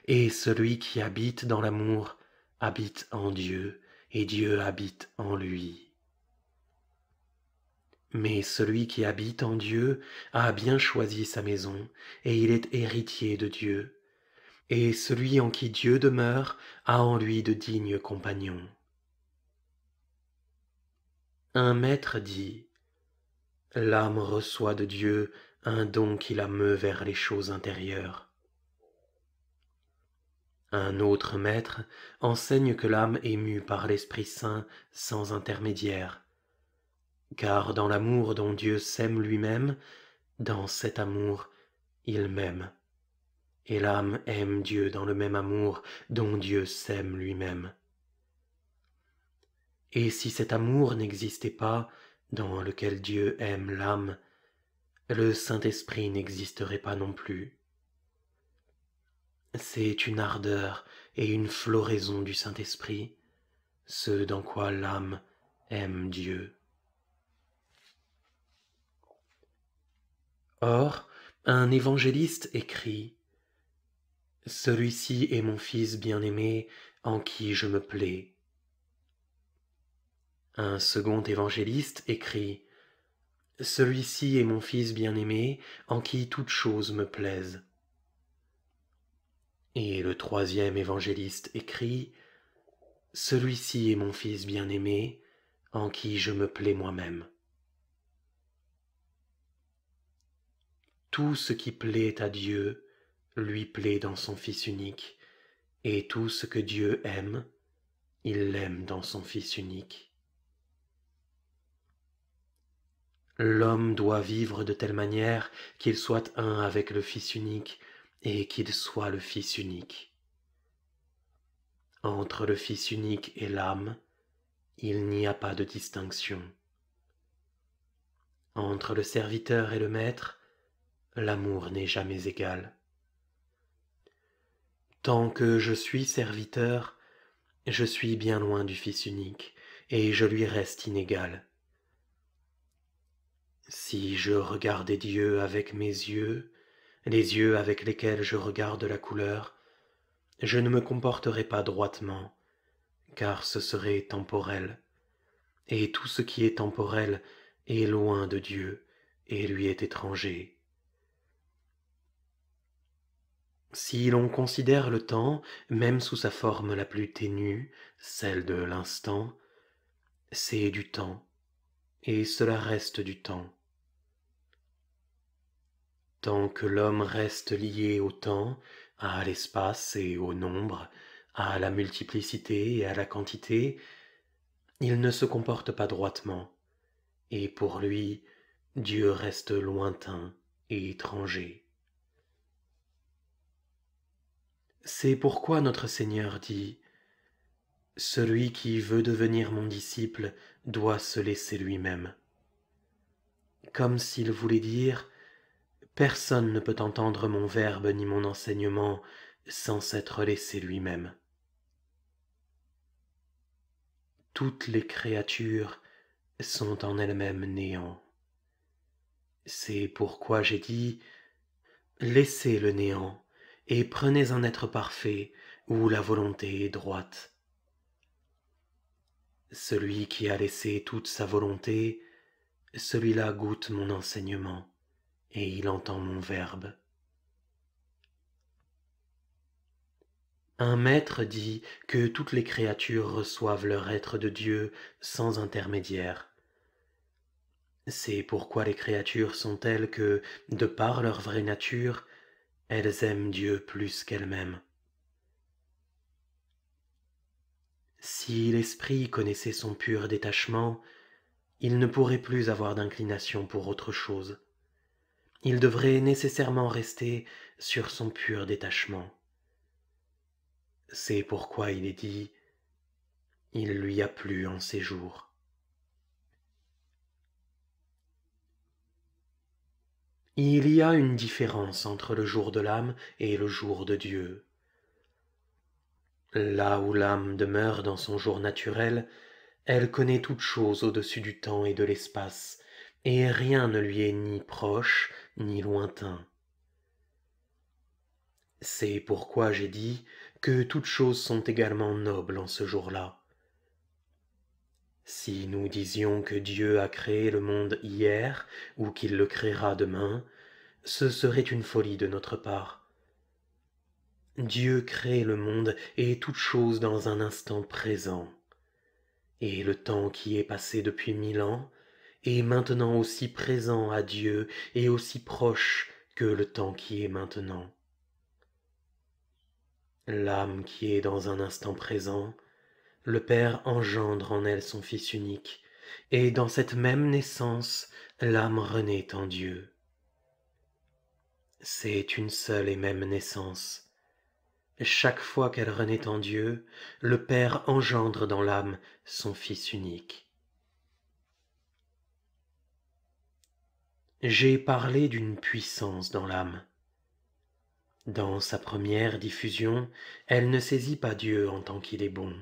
Speaker 1: et celui qui habite dans l'amour habite en Dieu, et Dieu habite en lui. Mais celui qui habite en Dieu a bien choisi sa maison, et il est héritier de Dieu. Et celui en qui Dieu demeure a en lui de dignes compagnons. Un maître dit, L'âme reçoit de Dieu un don qui la meut vers les choses intérieures. Un autre maître enseigne que l'âme est mue par l'Esprit Saint sans intermédiaire, car dans l'amour dont Dieu s'aime lui-même, dans cet amour, il m'aime. Et l'âme aime Dieu dans le même amour dont Dieu s'aime lui-même. Et si cet amour n'existait pas, dans lequel Dieu aime l'âme, le Saint-Esprit n'existerait pas non plus. C'est une ardeur et une floraison du Saint-Esprit, ce dans quoi l'âme aime Dieu. Or, un évangéliste écrit Celui-ci est mon Fils bien-aimé en qui je me plais. Un second évangéliste écrit Celui-ci est mon Fils bien-aimé en qui toute chose me plaise. Et le troisième évangéliste écrit Celui-ci est mon Fils bien-aimé en qui je me plais moi-même. Tout ce qui plaît à Dieu lui plaît dans son Fils unique, et tout ce que Dieu aime, il l'aime dans son Fils unique. L'homme doit vivre de telle manière qu'il soit un avec le Fils unique et qu'il soit le Fils unique. Entre le Fils unique et l'âme, il n'y a pas de distinction. Entre le serviteur et le maître, l'amour n'est jamais égal. Tant que je suis serviteur, je suis bien loin du Fils unique, et je lui reste inégal. Si je regardais Dieu avec mes yeux, les yeux avec lesquels je regarde la couleur, je ne me comporterais pas droitement, car ce serait temporel, et tout ce qui est temporel est loin de Dieu et lui est étranger. Si l'on considère le temps, même sous sa forme la plus ténue, celle de l'instant, c'est du temps, et cela reste du temps. Tant que l'homme reste lié au temps, à l'espace et au nombre, à la multiplicité et à la quantité, il ne se comporte pas droitement, et pour lui Dieu reste lointain et étranger. C'est pourquoi notre Seigneur dit Celui qui veut devenir mon disciple doit se laisser lui-même. Comme s'il voulait dire Personne ne peut entendre mon verbe ni mon enseignement sans s'être laissé lui-même. Toutes les créatures sont en elles-mêmes néant. C'est pourquoi j'ai dit Laissez le néant et prenez un être parfait où la volonté est droite. Celui qui a laissé toute sa volonté, celui-là goûte mon enseignement, et il entend mon verbe. Un maître dit que toutes les créatures reçoivent leur être de Dieu sans intermédiaire. C'est pourquoi les créatures sont telles que, de par leur vraie nature, elles aiment Dieu plus qu'elles-mêmes. Si l'esprit connaissait son pur détachement, il ne pourrait plus avoir d'inclination pour autre chose. Il devrait nécessairement rester sur son pur détachement. C'est pourquoi il est dit, il lui a plu en ces jours. Il y a une différence entre le jour de l'âme et le jour de Dieu. Là où l'âme demeure dans son jour naturel, elle connaît toute chose au-dessus du temps et de l'espace, et rien ne lui est ni proche ni lointain. C'est pourquoi j'ai dit que toutes choses sont également nobles en ce jour-là. Si nous disions que Dieu a créé le monde hier ou qu'il le créera demain, ce serait une folie de notre part. Dieu crée le monde et toute chose dans un instant présent. Et le temps qui est passé depuis mille ans est maintenant aussi présent à Dieu et aussi proche que le temps qui est maintenant. L'âme qui est dans un instant présent le Père engendre en elle son Fils unique, et dans cette même naissance, l'âme renaît en Dieu. C'est une seule et même naissance. Chaque fois qu'elle renaît en Dieu, le Père engendre dans l'âme son Fils unique. J'ai parlé d'une puissance dans l'âme. Dans sa première diffusion, elle ne saisit pas Dieu en tant qu'il est bon,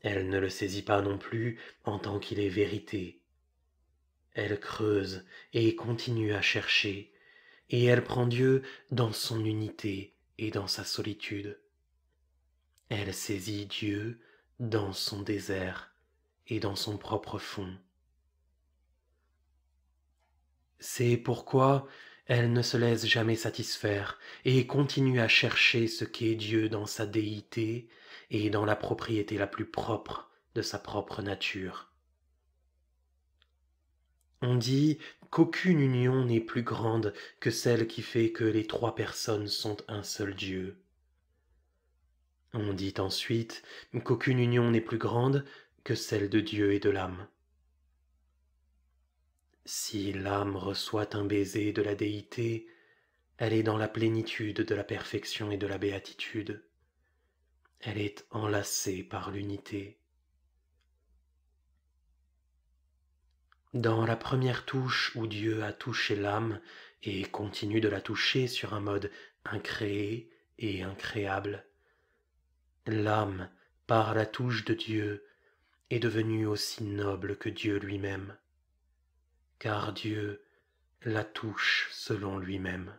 Speaker 1: elle ne le saisit pas non plus en tant qu'il est vérité. Elle creuse et continue à chercher, et elle prend Dieu dans son unité et dans sa solitude. Elle saisit Dieu dans son désert et dans son propre fond. C'est pourquoi elle ne se laisse jamais satisfaire et continue à chercher ce qu'est Dieu dans sa déité et dans la propriété la plus propre de sa propre nature. On dit qu'aucune union n'est plus grande que celle qui fait que les trois personnes sont un seul Dieu. On dit ensuite qu'aucune union n'est plus grande que celle de Dieu et de l'âme. Si l'âme reçoit un baiser de la déité, elle est dans la plénitude de la perfection et de la béatitude. Elle est enlacée par l'unité. Dans la première touche où Dieu a touché l'âme et continue de la toucher sur un mode incréé et incréable, l'âme, par la touche de Dieu, est devenue aussi noble que Dieu lui-même, car Dieu la touche selon lui-même.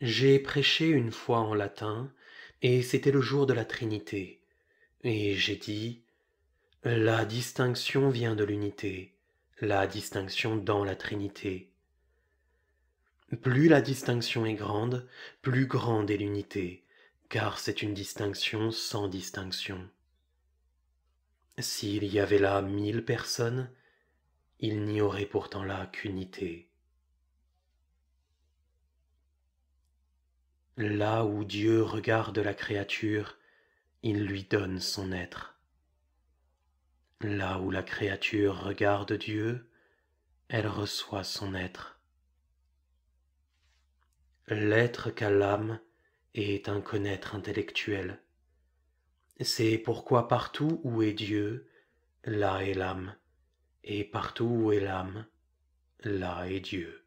Speaker 1: J'ai prêché une fois en latin, et c'était le jour de la Trinité, et j'ai dit, La distinction vient de l'unité, la distinction dans la Trinité. Plus la distinction est grande, plus grande est l'unité, car c'est une distinction sans distinction. S'il y avait là mille personnes, il n'y aurait pourtant là qu'unité. Là où Dieu regarde la créature, il lui donne son être. Là où la créature regarde Dieu, elle reçoit son être. L'être qu'a l'âme est un connaître intellectuel. C'est pourquoi partout où est Dieu, là est l'âme, et partout où est l'âme, là est Dieu.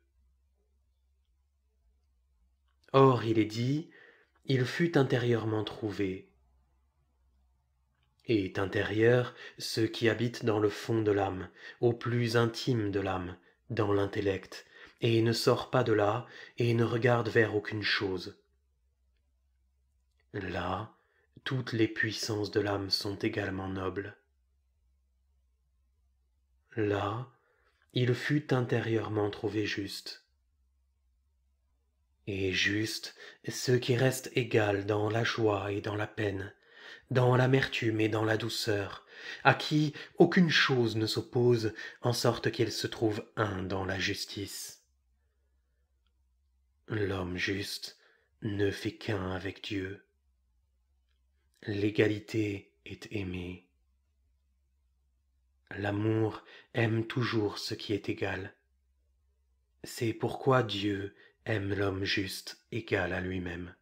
Speaker 1: Or il est dit, il fut intérieurement trouvé. Et est intérieur ce qui habite dans le fond de l'âme, au plus intime de l'âme, dans l'intellect, et ne sort pas de là, et ne regarde vers aucune chose. Là, toutes les puissances de l'âme sont également nobles. Là, il fut intérieurement trouvé juste et juste ceux qui restent égal dans la joie et dans la peine, dans l'amertume et dans la douceur, à qui aucune chose ne s'oppose, en sorte qu'ils se trouvent un dans la justice. L'homme juste ne fait qu'un avec Dieu. L'égalité est aimée. L'amour aime toujours ce qui est égal. C'est pourquoi Dieu aime l'homme juste égal à lui-même.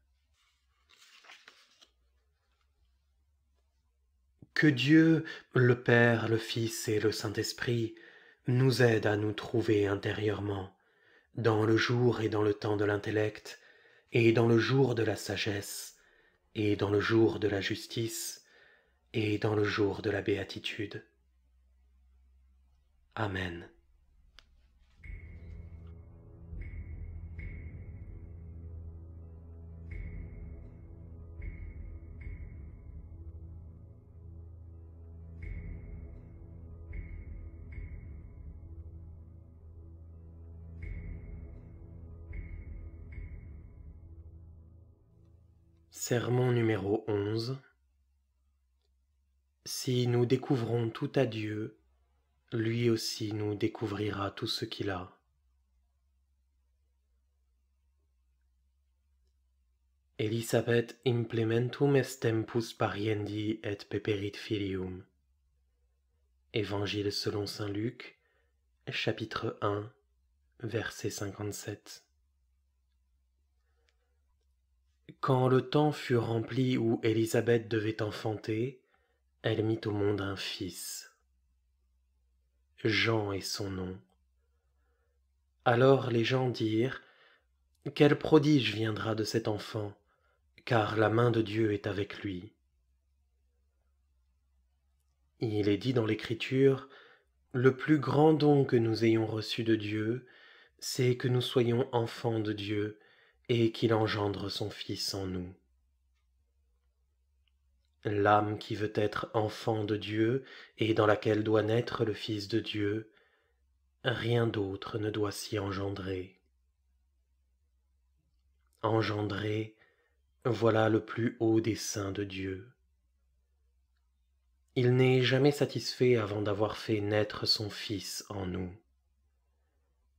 Speaker 1: Que Dieu, le Père, le Fils et le Saint-Esprit nous aident à nous trouver intérieurement, dans le jour et dans le temps de l'intellect, et dans le jour de la sagesse, et dans le jour de la justice, et dans le jour de la béatitude. Amen. Sermon numéro 11 Si nous découvrons tout à Dieu, lui aussi nous découvrira tout ce qu'il a. Elisabeth implementum est tempus pariendi et peperit filium. Évangile selon saint Luc, chapitre 1, verset 57. Quand le temps fut rempli où Élisabeth devait enfanter, elle mit au monde un fils. Jean est son nom. Alors les gens dirent, Quel prodige viendra de cet enfant, car la main de Dieu est avec lui. Il est dit dans l'Écriture, Le plus grand don que nous ayons reçu de Dieu, c'est que nous soyons enfants de Dieu, et qu'il engendre son Fils en nous. L'âme qui veut être enfant de Dieu et dans laquelle doit naître le Fils de Dieu, rien d'autre ne doit s'y engendrer. Engendrer, voilà le plus haut dessein de Dieu. Il n'est jamais satisfait avant d'avoir fait naître son Fils en nous.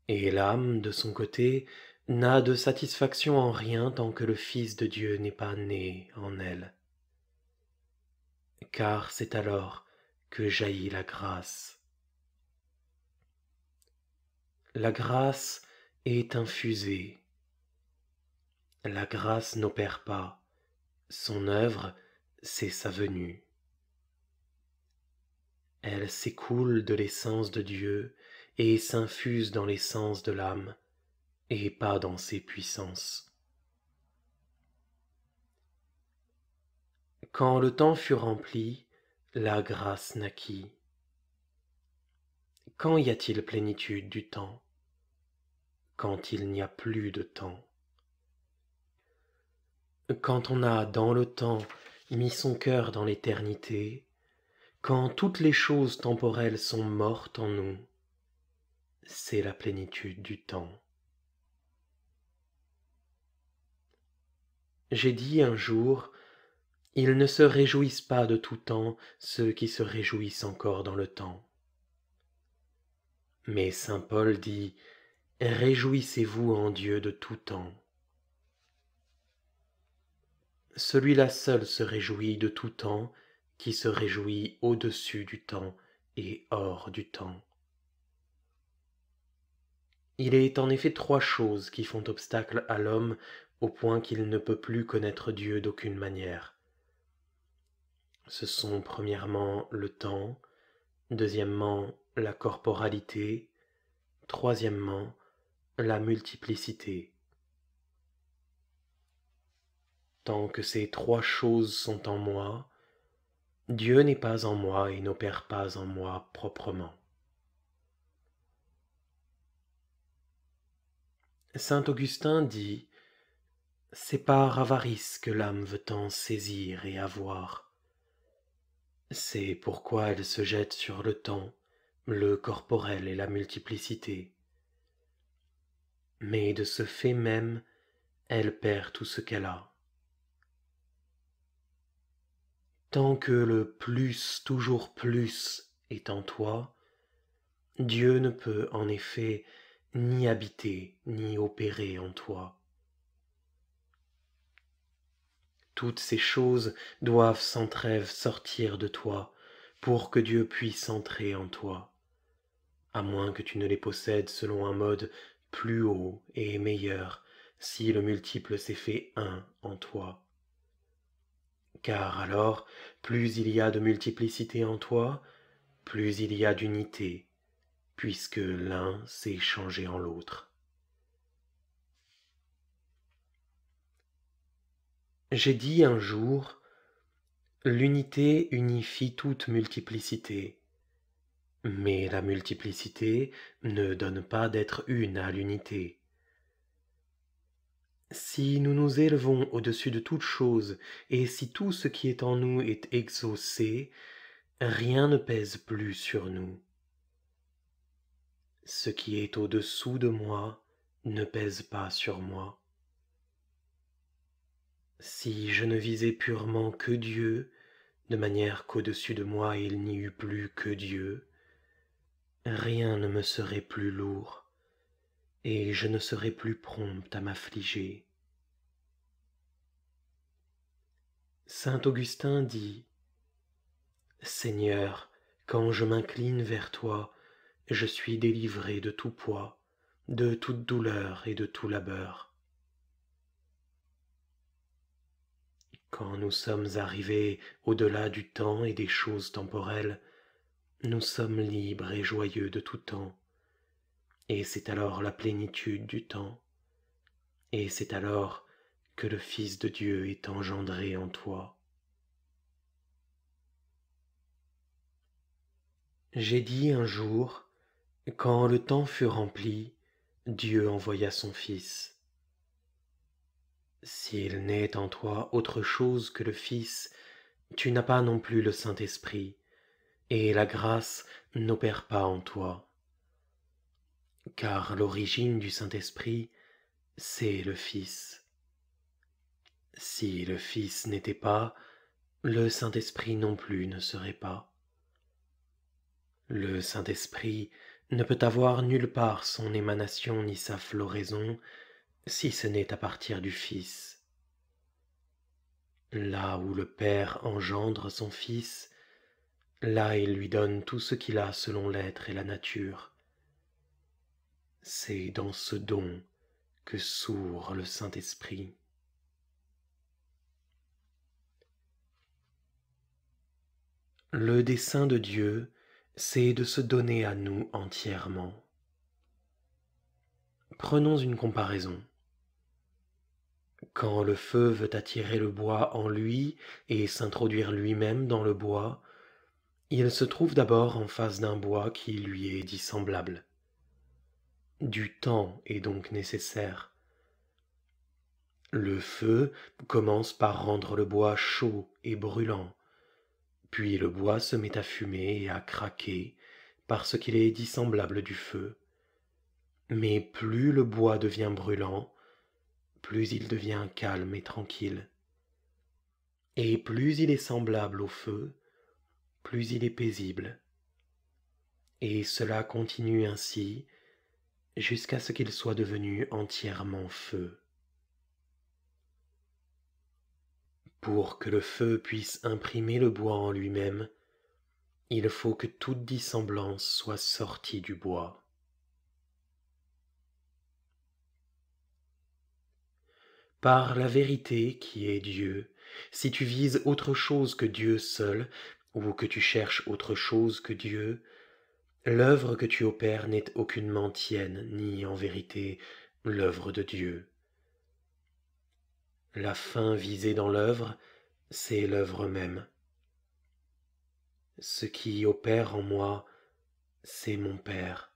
Speaker 1: Et l'âme, de son côté, n'a de satisfaction en rien tant que le Fils de Dieu n'est pas né en elle. car c'est alors que jaillit la grâce. La grâce est infusée. La grâce n'opère pas. Son œuvre, c'est sa venue. Elle s'écoule de l'essence de Dieu et s'infuse dans l'essence de l'âme, et pas dans ses puissances. Quand le temps fut rempli, la grâce naquit. Quand y a-t-il plénitude du temps? Quand il n'y a plus de temps. Quand on a dans le temps mis son cœur dans l'éternité, quand toutes les choses temporelles sont mortes en nous, c'est la plénitude du temps. J'ai dit un jour, ils ne se réjouissent pas de tout temps ceux qui se réjouissent encore dans le temps. Mais Saint Paul dit, Réjouissez-vous en Dieu de tout temps. Celui-là seul se réjouit de tout temps, qui se réjouit au-dessus du temps et hors du temps. Il est en effet trois choses qui font obstacle à l'homme au point qu'il ne peut plus connaître Dieu d'aucune manière. Ce sont premièrement le temps, deuxièmement la corporalité, troisièmement la multiplicité. Tant que ces trois choses sont en moi, Dieu n'est pas en moi et n'opère pas en moi proprement. Saint Augustin dit C'est par avarice que l'âme veut en saisir et avoir. C'est pourquoi elle se jette sur le temps, le corporel et la multiplicité. Mais de ce fait même, elle perd tout ce qu'elle a. Tant que le plus, toujours plus est en toi, Dieu ne peut en effet ni habiter, ni opérer en toi. Toutes ces choses doivent sans trêve sortir de toi pour que Dieu puisse entrer en toi, à moins que tu ne les possèdes selon un mode plus haut et meilleur si le multiple s'est fait un en toi. Car alors, plus il y a de multiplicité en toi, plus il y a d'unité, puisque l'un s'est changé en l'autre. J'ai dit un jour, l'unité unifie toute multiplicité, mais la multiplicité ne donne pas d'être une à l'unité. Si nous nous élevons au-dessus de toute chose, et si tout ce qui est en nous est exaucé, rien ne pèse plus sur nous ce qui est au-dessous de moi ne pèse pas sur moi. Si je ne visais purement que Dieu, de manière qu'au-dessus de moi il n'y eût plus que Dieu, rien ne me serait plus lourd, et je ne serais plus prompte à m'affliger. Saint Augustin dit, Seigneur, quand je m'incline vers toi, je suis délivré de tout poids, de toute douleur et de tout labeur. Quand nous sommes arrivés au-delà du temps et des choses temporelles, nous sommes libres et joyeux de tout temps, et c'est alors la plénitude du temps, et c'est alors que le Fils de Dieu est engendré en toi. J'ai dit un jour, quand le temps fut rempli, Dieu envoya son Fils. S'il n'est en toi autre chose que le Fils, tu n'as pas non plus le Saint-Esprit, et la grâce n'opère pas en toi. Car l'origine du Saint-Esprit, c'est le Fils. Si le Fils n'était pas, le Saint-Esprit non plus ne serait pas. Le Saint-Esprit ne peut avoir nulle part son émanation ni sa floraison, si ce n'est à partir du Fils. Là où le Père engendre son Fils, là il lui donne tout ce qu'il a selon l'être et la nature. C'est dans ce don que sourd le Saint-Esprit. Le dessein de Dieu, c'est de se donner à nous entièrement. Prenons une comparaison. Quand le feu veut attirer le bois en lui et s'introduire lui-même dans le bois, il se trouve d'abord en face d'un bois qui lui est dissemblable. Du temps est donc nécessaire. Le feu commence par rendre le bois chaud et brûlant, puis le bois se met à fumer et à craquer parce qu'il est dissemblable du feu. Mais plus le bois devient brûlant, plus il devient calme et tranquille. Et plus il est semblable au feu, plus il est paisible. Et cela continue ainsi jusqu'à ce qu'il soit devenu entièrement feu. Pour que le feu puisse imprimer le bois en lui-même, il faut que toute dissemblance soit sortie du bois. Par la vérité qui est Dieu, si tu vises autre chose que Dieu seul, ou que tu cherches autre chose que Dieu, l'œuvre que tu opères n'est aucunement tienne, ni en vérité l'œuvre de Dieu. La fin visée dans l'œuvre, c'est l'œuvre même. Ce qui opère en moi, c'est mon Père,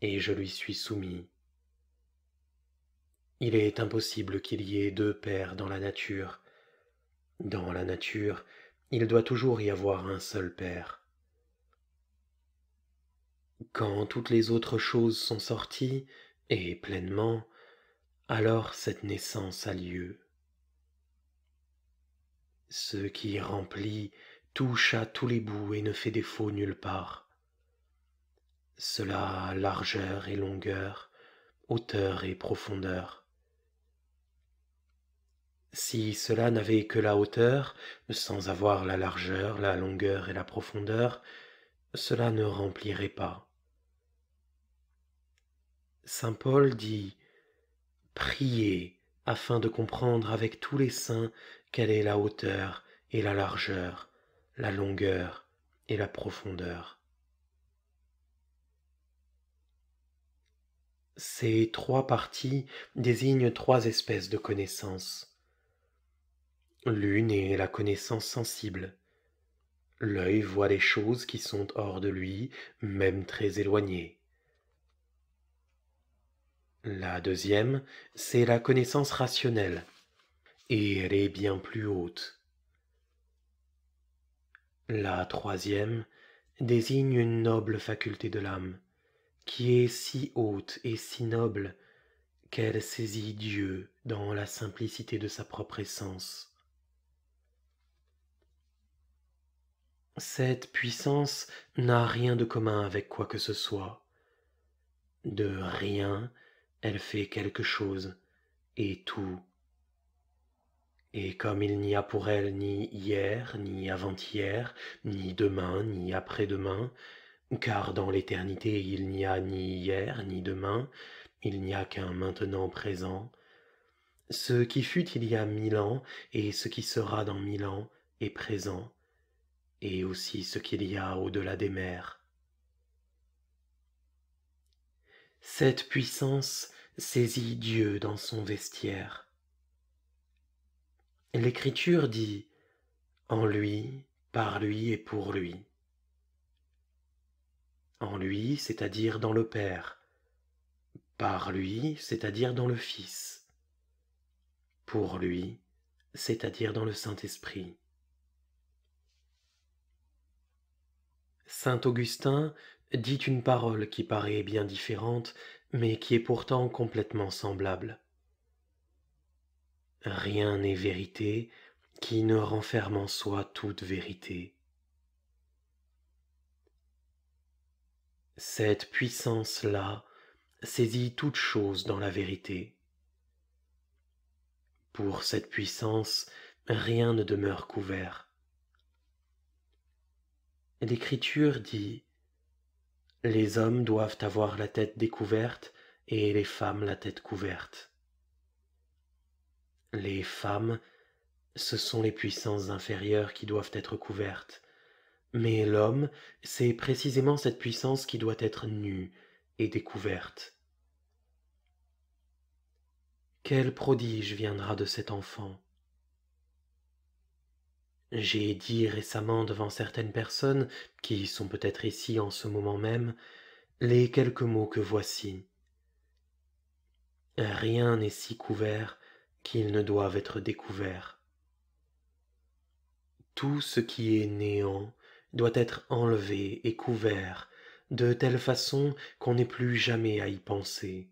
Speaker 1: et je lui suis soumis. Il est impossible qu'il y ait deux pères dans la nature. Dans la nature, il doit toujours y avoir un seul Père. Quand toutes les autres choses sont sorties, et pleinement, alors cette naissance a lieu. Ce qui remplit touche à tous les bouts et ne fait défaut nulle part. Cela a largeur et longueur, hauteur et profondeur. Si cela n'avait que la hauteur, sans avoir la largeur, la longueur et la profondeur, cela ne remplirait pas. Saint Paul dit Priez afin de comprendre avec tous les saints quelle est la hauteur et la largeur, la longueur et la profondeur. Ces trois parties désignent trois espèces de connaissances. L'une est la connaissance sensible. L'œil voit les choses qui sont hors de lui, même très éloignées. La deuxième, c'est la connaissance rationnelle et elle est bien plus haute. La troisième désigne une noble faculté de l'âme, qui est si haute et si noble qu'elle saisit Dieu dans la simplicité de sa propre essence. Cette puissance n'a rien de commun avec quoi que ce soit. De rien, elle fait quelque chose, et tout et comme il n'y a pour elle ni hier, ni avant-hier, ni demain, ni après-demain, car dans l'éternité il n'y a ni hier, ni demain, il n'y a qu'un maintenant présent, ce qui fut il y a mille ans et ce qui sera dans mille ans est présent, et aussi ce qu'il y a au-delà des mers. Cette puissance saisit Dieu dans son vestiaire L'Écriture dit en lui, par lui et pour lui. En lui, c'est-à-dire dans le Père, par lui, c'est-à-dire dans le Fils, pour lui, c'est-à-dire dans le Saint-Esprit. Saint Augustin dit une parole qui paraît bien différente, mais qui est pourtant complètement semblable. Rien n'est vérité qui ne renferme en soi toute vérité. Cette puissance-là saisit toute chose dans la vérité. Pour cette puissance, rien ne demeure couvert. L'Écriture dit Les hommes doivent avoir la tête découverte et les femmes la tête couverte. Les femmes, ce sont les puissances inférieures qui doivent être couvertes, mais l'homme, c'est précisément cette puissance qui doit être nue et découverte. Quel prodige viendra de cet enfant? J'ai dit récemment devant certaines personnes, qui sont peut-être ici en ce moment même, les quelques mots que voici. Rien n'est si couvert qu'il ne doive être découvert. Tout ce qui est néant doit être enlevé et couvert de telle façon qu'on n'ait plus jamais à y penser.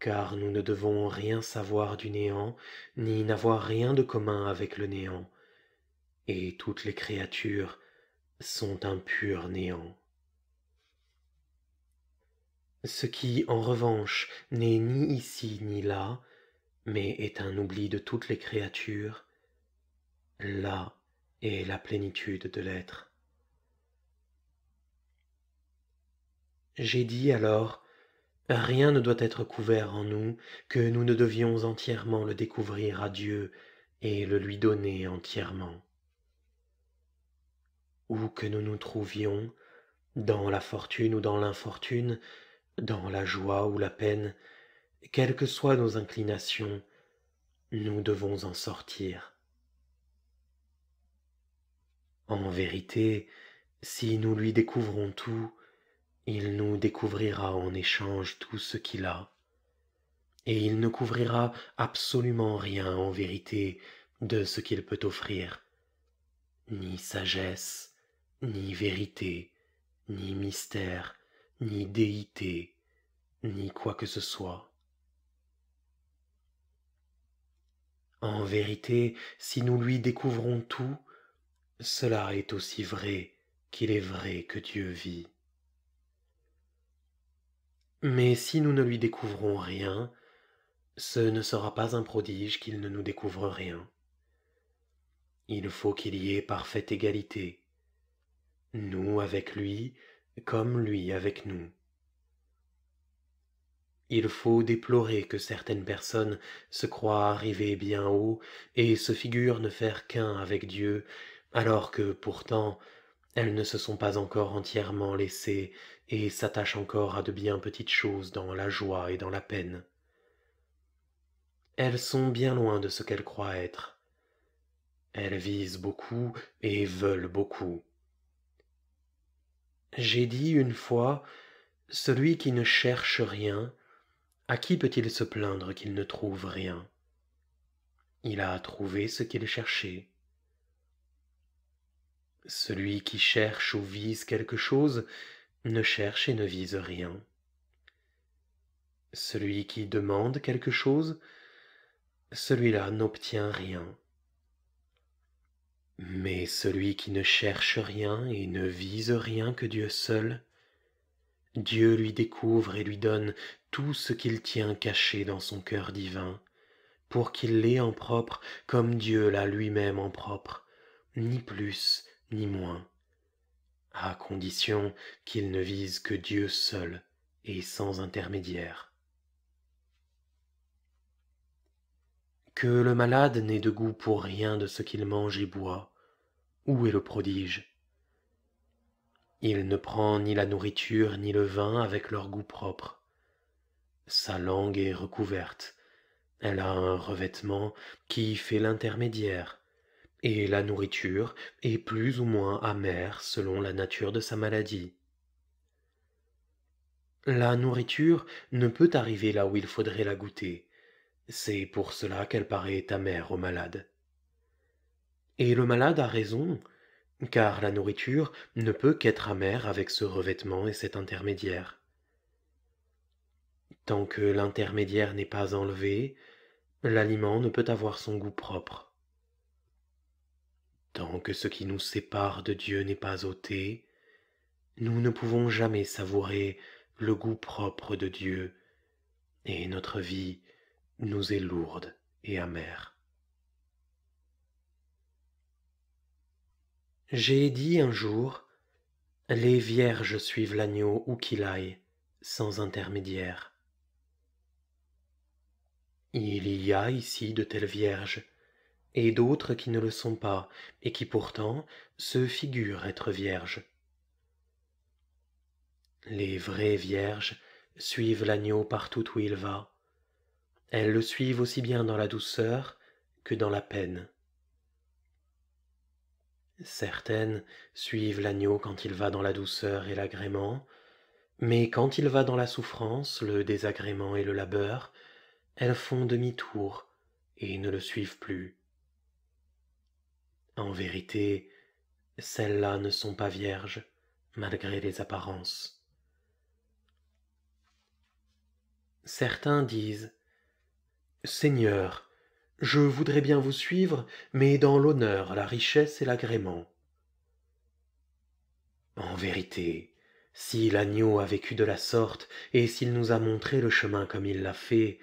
Speaker 1: Car nous ne devons rien savoir du néant, ni n'avoir rien de commun avec le néant, et toutes les créatures sont un pur néant. Ce qui, en revanche, n'est ni ici ni là, mais est un oubli de toutes les créatures, là est la plénitude de l'être. J'ai dit alors, rien ne doit être couvert en nous que nous ne devions entièrement le découvrir à Dieu et le lui donner entièrement où que nous nous trouvions, dans la fortune ou dans l'infortune, dans la joie ou la peine, quelles que soient nos inclinations, nous devons en sortir. En vérité, si nous lui découvrons tout, il nous découvrira en échange tout ce qu'il a, et il ne couvrira absolument rien en vérité de ce qu'il peut offrir, ni sagesse, ni vérité, ni mystère, ni déité, ni quoi que ce soit. En vérité, si nous lui découvrons tout, cela est aussi vrai qu'il est vrai que Dieu vit. Mais si nous ne lui découvrons rien, ce ne sera pas un prodige qu'il ne nous découvre rien. Il faut qu'il y ait parfaite égalité, nous avec lui, comme lui avec nous. Il faut déplorer que certaines personnes se croient arrivées bien haut et se figurent ne faire qu'un avec Dieu, alors que pourtant elles ne se sont pas encore entièrement laissées et s'attachent encore à de bien petites choses dans la joie et dans la peine. Elles sont bien loin de ce qu'elles croient être. Elles visent beaucoup et veulent beaucoup. J'ai dit une fois, celui qui ne cherche rien, à qui peut-il se plaindre qu'il ne trouve rien? Il a trouvé ce qu'il cherchait. Celui qui cherche ou vise quelque chose ne cherche et ne vise rien. Celui qui demande quelque chose, celui-là n'obtient rien. Mais celui qui ne cherche rien et ne vise rien que Dieu seul, Dieu lui découvre et lui donne tout ce qu'il tient caché dans son cœur divin, pour qu'il l'ait en propre comme Dieu l'a lui-même en propre, ni plus ni moins, à condition qu'il ne vise que Dieu seul et sans intermédiaire. Que le malade n'ait de goût pour rien de ce qu'il mange et boit, où est le prodige? Il ne prend ni la nourriture ni le vin avec leur goût propre. Sa langue est recouverte, elle a un revêtement qui fait l'intermédiaire, et la nourriture est plus ou moins amère selon la nature de sa maladie. La nourriture ne peut arriver là où il faudrait la goûter, c'est pour cela qu'elle paraît amère au malade. Et le malade a raison, car la nourriture ne peut qu'être amère avec ce revêtement et cet intermédiaire. Tant que l'intermédiaire n'est pas enlevé, l'aliment ne peut avoir son goût propre. Tant que ce qui nous sépare de Dieu n'est pas ôté, nous ne pouvons jamais savourer le goût propre de Dieu, et notre vie nous est lourde et amère. J'ai dit un jour, les vierges suivent l'agneau où qu'il aille, sans intermédiaire. Il y a ici de telles vierges, et d'autres qui ne le sont pas, et qui pourtant se figurent être vierges. Les vraies vierges suivent l'agneau partout où il va. Elles le suivent aussi bien dans la douceur que dans la peine. Certaines suivent l'agneau quand il va dans la douceur et l'agrément, mais quand il va dans la souffrance, le désagrément et le labeur, elles font demi-tour et ne le suivent plus. En vérité, celles-là ne sont pas vierges, malgré les apparences. Certains disent Seigneur, je voudrais bien vous suivre, mais dans l'honneur, la richesse et l'agrément. En vérité, si l'agneau a vécu de la sorte, et s'il nous a montré le chemin comme il l'a fait,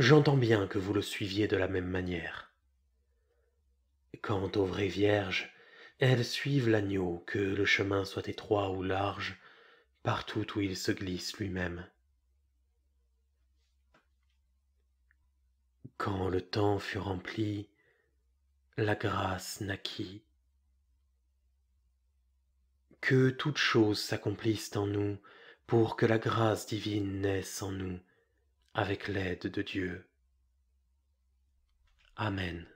Speaker 1: j'entends bien que vous le suiviez de la même manière. Quant aux vraies vierges, elles suivent l'agneau, que le chemin soit étroit ou large, partout où il se glisse lui-même. Quand le temps fut rempli, la grâce naquit. Que toutes choses s'accomplissent en nous pour que la grâce divine naisse en nous avec l'aide de Dieu. Amen.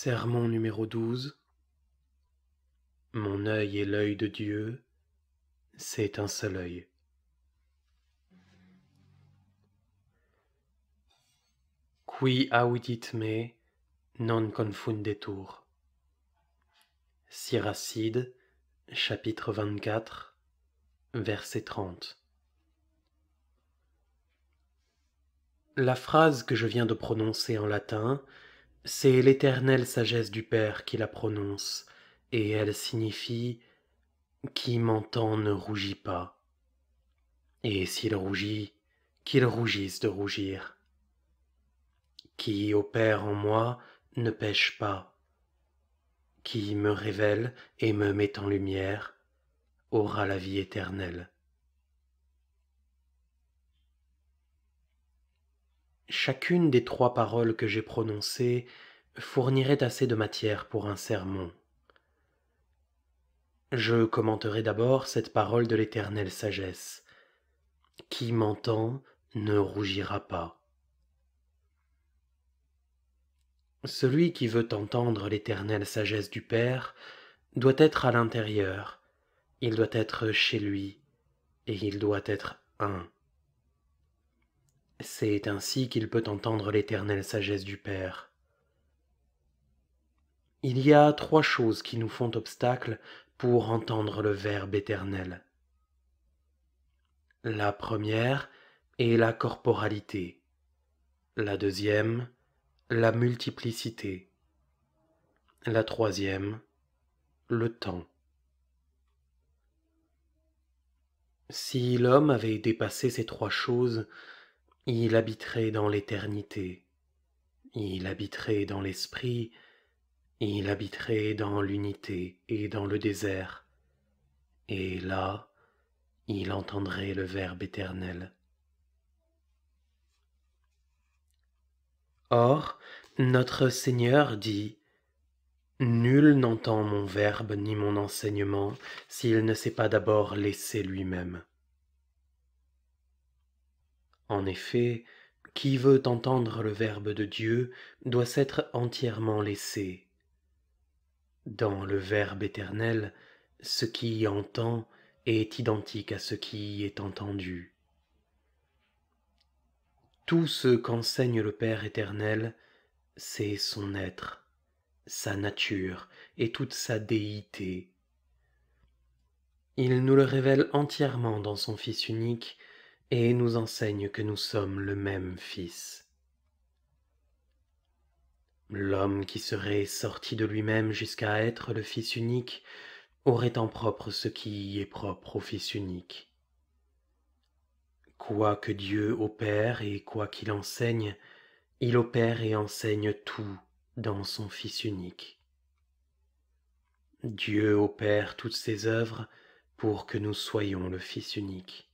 Speaker 1: Sermon numéro 12 Mon œil est l'œil de Dieu, c'est un seul œil. Qui audit me non confundetur? Siracide, chapitre 24, verset 30. La phrase que je viens de prononcer en latin c'est l'éternelle sagesse du Père qui la prononce, et elle signifie Qui m'entend ne rougit pas. Et s'il rougit, qu'il rougisse de rougir. Qui opère en moi ne pêche pas. Qui me révèle et me met en lumière aura la vie éternelle. Chacune des trois paroles que j'ai prononcées fournirait assez de matière pour un sermon. Je commenterai d'abord cette parole de l'éternelle sagesse. Qui m'entend ne rougira pas. Celui qui veut entendre l'éternelle sagesse du Père doit être à l'intérieur, il doit être chez lui, et il doit être un. C'est ainsi qu'il peut entendre l'éternelle sagesse du Père. Il y a trois choses qui nous font obstacle pour entendre le Verbe éternel. La première est la corporalité, la deuxième, la multiplicité, la troisième, le temps. Si l'homme avait dépassé ces trois choses, il habiterait dans l'éternité, il habiterait dans l'esprit, il habiterait dans l'unité et dans le désert, et là, il entendrait le Verbe éternel. Or, notre Seigneur dit, Nul n'entend mon Verbe ni mon enseignement s'il ne s'est pas d'abord laissé lui-même. En effet, qui veut entendre le Verbe de Dieu doit s'être entièrement laissé. Dans le Verbe éternel, ce qui entend est identique à ce qui est entendu. Tout ce qu'enseigne le Père éternel, c'est son être, sa nature et toute sa déité. Il nous le révèle entièrement dans son Fils unique et nous enseigne que nous sommes le même Fils. L'homme qui serait sorti de lui-même jusqu'à être le Fils unique aurait en propre ce qui est propre au Fils unique. Quoi que Dieu opère et quoi qu'il enseigne, il opère et enseigne tout dans son Fils unique. Dieu opère toutes ses œuvres pour que nous soyons le Fils unique.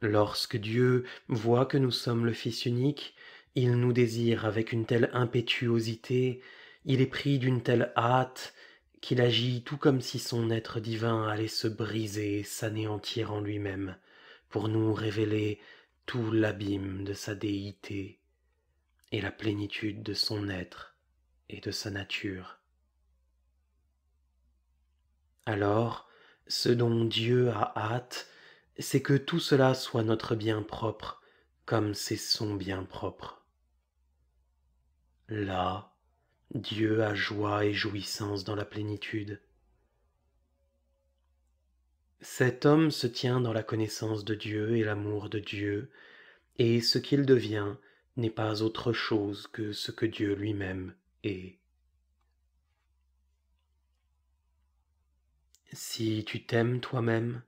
Speaker 1: Lorsque Dieu voit que nous sommes le Fils unique, il nous désire avec une telle impétuosité, il est pris d'une telle hâte, qu'il agit tout comme si son être divin allait se briser et s'anéantir en lui-même, pour nous révéler tout l'abîme de sa déité et la plénitude de son être et de sa nature. Alors, ce dont Dieu a hâte, c'est que tout cela soit notre bien propre, comme c'est son bien propre. Là, Dieu a joie et jouissance dans la plénitude. Cet homme se tient dans la connaissance de Dieu et l'amour de Dieu, et ce qu'il devient n'est pas autre chose que ce que Dieu lui-même est. Si tu t'aimes toi-même,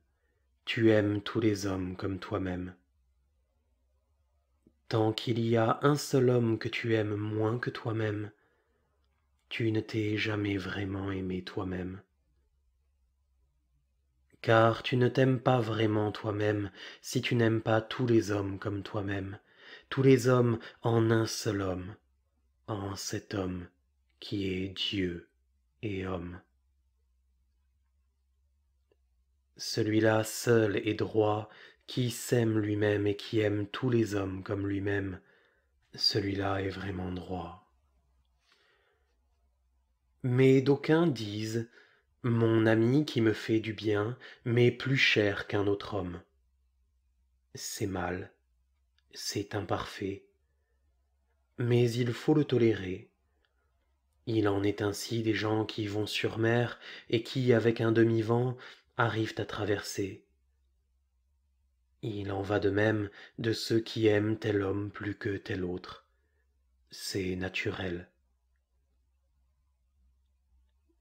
Speaker 1: tu aimes tous les hommes comme toi-même. Tant qu'il y a un seul homme que tu aimes moins que toi-même, tu ne t'es jamais vraiment aimé toi-même. Car tu ne t'aimes pas vraiment toi-même si tu n'aimes pas tous les hommes comme toi-même, tous les hommes en un seul homme, en cet homme qui est Dieu et homme. Celui-là seul est droit, qui s'aime lui-même et qui aime tous les hommes comme lui-même, celui-là est vraiment droit. Mais d'aucuns disent, Mon ami qui me fait du bien m'est plus cher qu'un autre homme. C'est mal, c'est imparfait, mais il faut le tolérer. Il en est ainsi des gens qui vont sur mer et qui, avec un demi-vent, arrivent à traverser. Il en va de même de ceux qui aiment tel homme plus que tel autre. C'est naturel.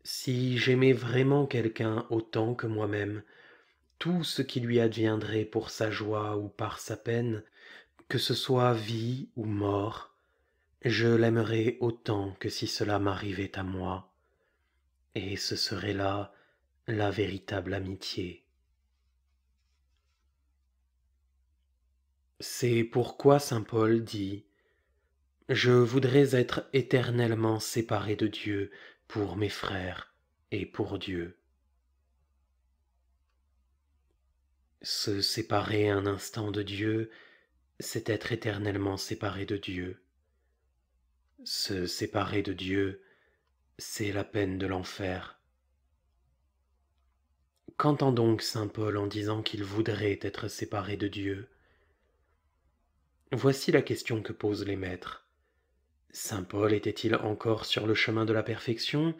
Speaker 1: Si j'aimais vraiment quelqu'un autant que moi-même, tout ce qui lui adviendrait pour sa joie ou par sa peine, que ce soit vie ou mort, je l'aimerais autant que si cela m'arrivait à moi, et ce serait là la véritable amitié. C'est pourquoi Saint Paul dit Je voudrais être éternellement séparé de Dieu pour mes frères et pour Dieu. Se séparer un instant de Dieu, c'est être éternellement séparé de Dieu. Se séparer de Dieu, c'est la peine de l'enfer. Qu'entend donc Saint Paul en disant qu'il voudrait être séparé de Dieu? Voici la question que posent les maîtres. Saint Paul était-il encore sur le chemin de la perfection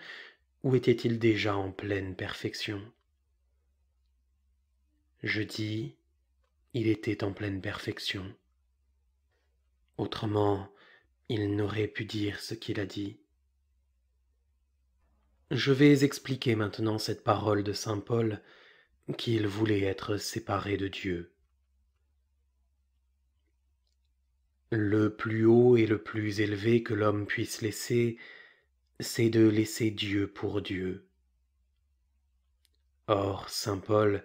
Speaker 1: ou était-il déjà en pleine perfection? Je dis, il était en pleine perfection. Autrement, il n'aurait pu dire ce qu'il a dit. Je vais expliquer maintenant cette parole de Saint Paul qu'il voulait être séparé de Dieu. Le plus haut et le plus élevé que l'homme puisse laisser, c'est de laisser Dieu pour Dieu. Or, Saint Paul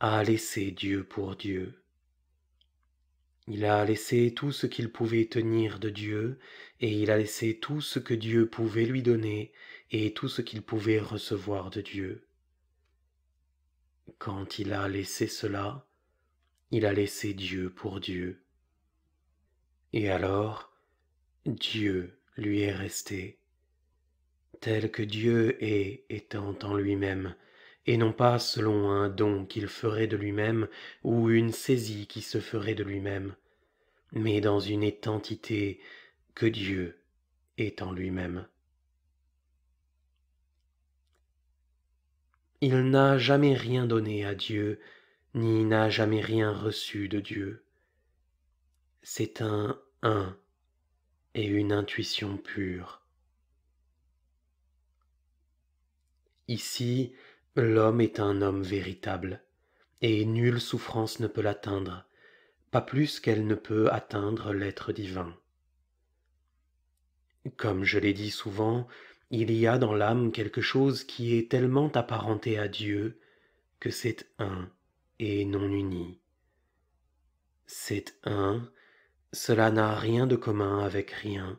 Speaker 1: a laissé Dieu pour Dieu. Il a laissé tout ce qu'il pouvait tenir de Dieu, et il a laissé tout ce que Dieu pouvait lui donner, et tout ce qu'il pouvait recevoir de Dieu. Quand il a laissé cela, il a laissé Dieu pour Dieu. Et alors, Dieu lui est resté, tel que Dieu est étant en lui-même, et non pas selon un don qu'il ferait de lui-même ou une saisie qui se ferait de lui-même, mais dans une étentité que Dieu est en lui-même. Il n'a jamais rien donné à Dieu, ni n'a jamais rien reçu de Dieu. C'est un un, et une intuition pure. Ici, l'homme est un homme véritable, et nulle souffrance ne peut l'atteindre, pas plus qu'elle ne peut atteindre l'être divin. Comme je l'ai dit souvent, il y a dans l'âme quelque chose qui est tellement apparenté à Dieu que c'est un et non uni. C'est un, cela n'a rien de commun avec rien,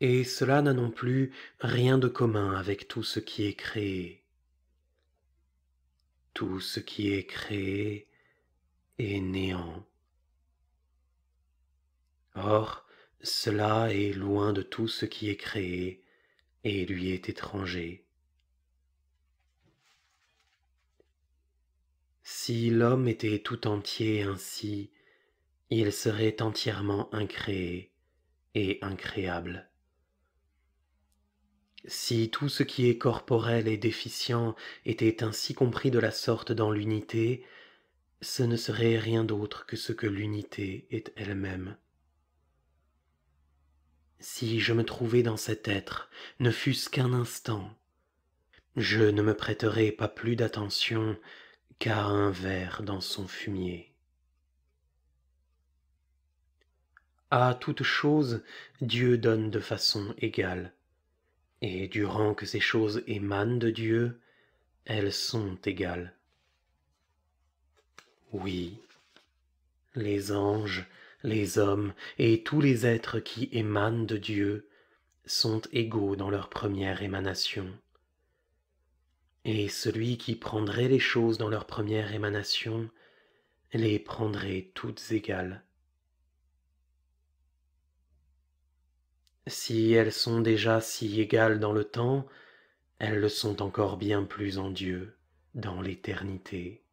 Speaker 1: et cela n'a non plus rien de commun avec tout ce qui est créé. Tout ce qui est créé est néant. Or, cela est loin de tout ce qui est créé et lui est étranger. Si l'homme était tout entier ainsi, il serait entièrement incréé et incréable. Si tout ce qui est corporel et déficient était ainsi compris de la sorte dans l'unité, ce ne serait rien d'autre que ce que l'unité est elle-même. Si je me trouvais dans cet être, ne fût-ce qu'un instant, je ne me prêterais pas plus d'attention qu'à un verre dans son fumier. À toute chose, Dieu donne de façon égale, et durant que ces choses émanent de Dieu, elles sont égales. Oui, les anges, les hommes et tous les êtres qui émanent de Dieu sont égaux dans leur première émanation. Et celui qui prendrait les choses dans leur première émanation les prendrait toutes égales. Si elles sont déjà si égales dans le temps, elles le sont encore bien plus en Dieu, dans l'éternité.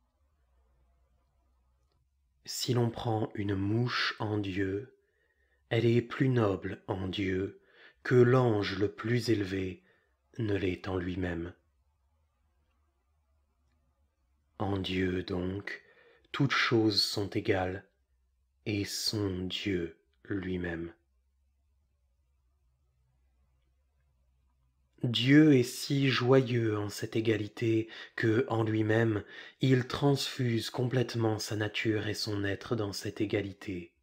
Speaker 1: Si l'on prend une mouche en Dieu, elle est plus noble en Dieu que l'ange le plus élevé ne l'est en lui-même. En Dieu donc, toutes choses sont égales et sont Dieu lui-même. Dieu est si joyeux en cette égalité que, en lui-même, il transfuse complètement sa nature et son être dans cette égalité.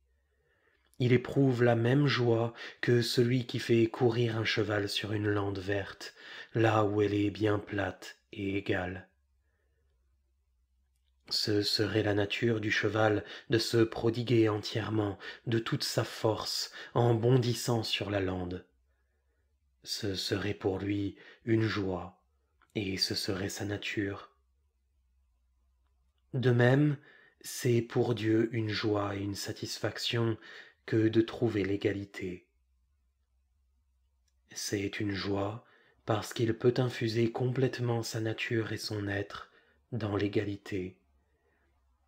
Speaker 1: Il éprouve la même joie que celui qui fait courir un cheval sur une lande verte, là où elle est bien plate et égale. Ce serait la nature du cheval de se prodiguer entièrement de toute sa force en bondissant sur la lande ce serait pour lui une joie, et ce serait sa nature. De même, c'est pour Dieu une joie et une satisfaction que de trouver l'égalité. C'est une joie parce qu'il peut infuser complètement sa nature et son être dans l'égalité,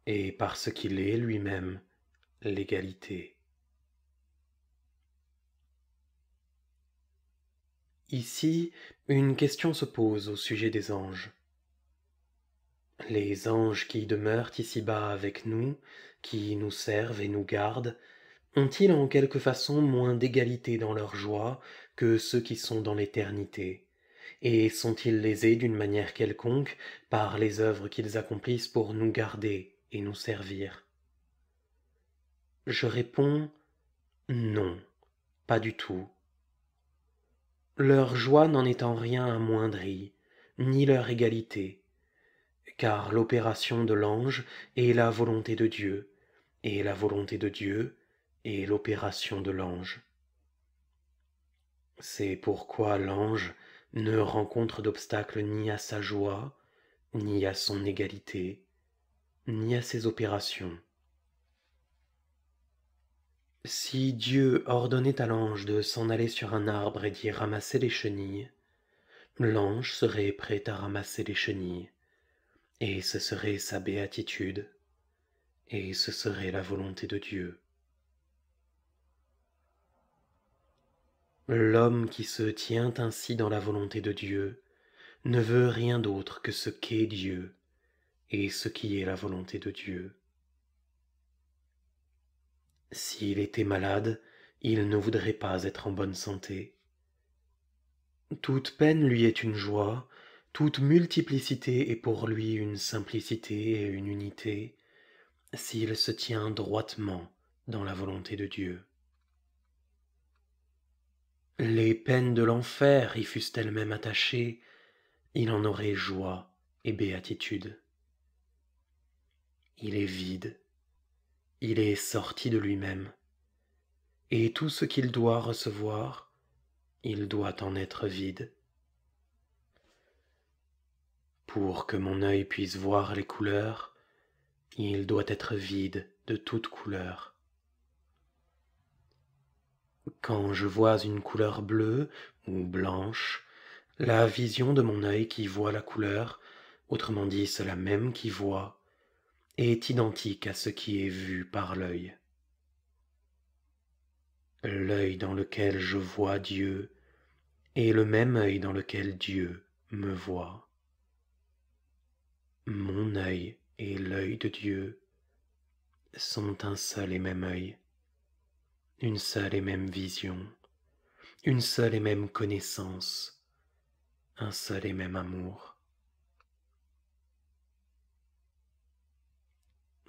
Speaker 1: et parce qu'il est lui-même l'égalité. Ici, une question se pose au sujet des anges. Les anges qui demeurent ici-bas avec nous, qui nous servent et nous gardent, ont-ils en quelque façon moins d'égalité dans leur joie que ceux qui sont dans l'éternité? Et sont-ils lésés d'une manière quelconque par les œuvres qu'ils accomplissent pour nous garder et nous servir? Je réponds non, pas du tout leur joie n'en est en rien amoindrie, ni leur égalité, car l'opération de l'ange est la volonté de Dieu, et la volonté de Dieu est l'opération de l'ange. C'est pourquoi l'ange ne rencontre d'obstacle ni à sa joie, ni à son égalité, ni à ses opérations. Si Dieu ordonnait à l'ange de s'en aller sur un arbre et d'y ramasser les chenilles, l'ange serait prêt à ramasser les chenilles, et ce serait sa béatitude, et ce serait la volonté de Dieu. L'homme qui se tient ainsi dans la volonté de Dieu ne veut rien d'autre que ce qu'est Dieu et ce qui est la volonté de Dieu. S'il était malade, il ne voudrait pas être en bonne santé. Toute peine lui est une joie, toute multiplicité est pour lui une simplicité et une unité, s'il se tient droitement dans la volonté de Dieu. Les peines de l'enfer y fussent elles-mêmes attachées, il en aurait joie et béatitude. Il est vide, il est sorti de lui-même, et tout ce qu'il doit recevoir, il doit en être vide. Pour que mon œil puisse voir les couleurs, il doit être vide de toute couleur. Quand je vois une couleur bleue ou blanche, la vision de mon œil qui voit la couleur, autrement dit cela même qui voit, est identique à ce qui est vu par l'œil. L'œil dans lequel je vois Dieu est le même œil dans lequel Dieu me voit. Mon œil et l'œil de Dieu sont un seul et même œil une seule et même vision, une seule et même connaissance, un seul et même amour.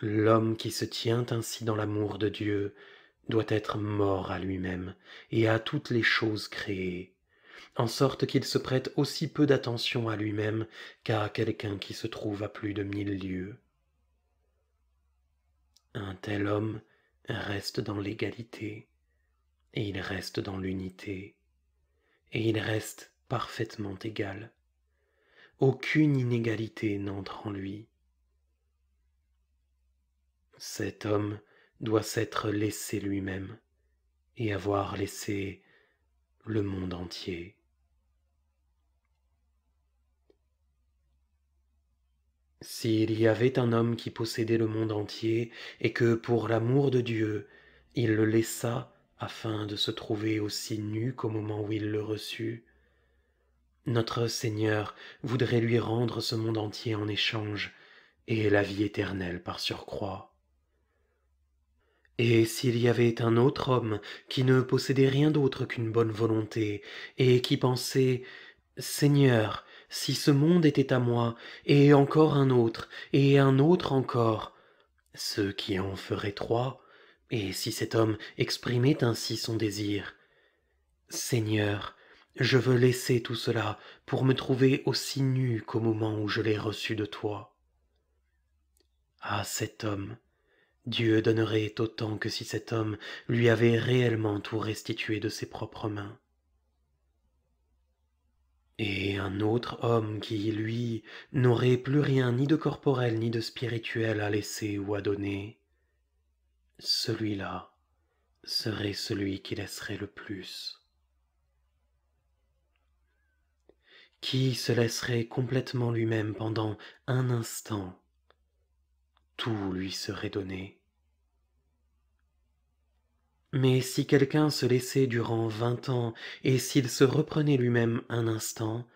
Speaker 1: L'homme qui se tient ainsi dans l'amour de Dieu doit être mort à lui-même et à toutes les choses créées, en sorte qu'il se prête aussi peu d'attention à lui-même qu'à quelqu'un qui se trouve à plus de mille lieues. Un tel homme reste dans l'égalité, et il reste dans l'unité, et il reste parfaitement égal. Aucune inégalité n'entre en lui. Cet homme doit s'être laissé lui-même et avoir laissé le monde entier. S'il y avait un homme qui possédait le monde entier et que pour l'amour de Dieu il le laissa afin de se trouver aussi nu qu'au moment où il le reçut, notre Seigneur voudrait lui rendre ce monde entier en échange et la vie éternelle par surcroît. Et s'il y avait un autre homme qui ne possédait rien d'autre qu'une bonne volonté, et qui pensait Seigneur, si ce monde était à moi, et encore un autre, et un autre encore, ce qui en ferait trois, et si cet homme exprimait ainsi son désir, Seigneur, je veux laisser tout cela pour me trouver aussi nu qu'au moment où je l'ai reçu de toi. À cet homme, Dieu donnerait autant que si cet homme lui avait réellement tout restitué de ses propres mains et un autre homme qui, lui, n'aurait plus rien ni de corporel ni de spirituel à laisser ou à donner, celui-là serait celui qui laisserait le plus. Qui se laisserait complètement lui-même pendant un instant, tout lui serait donné. Mais si quelqu'un se laissait durant vingt ans, et s'il se reprenait lui-même un instant,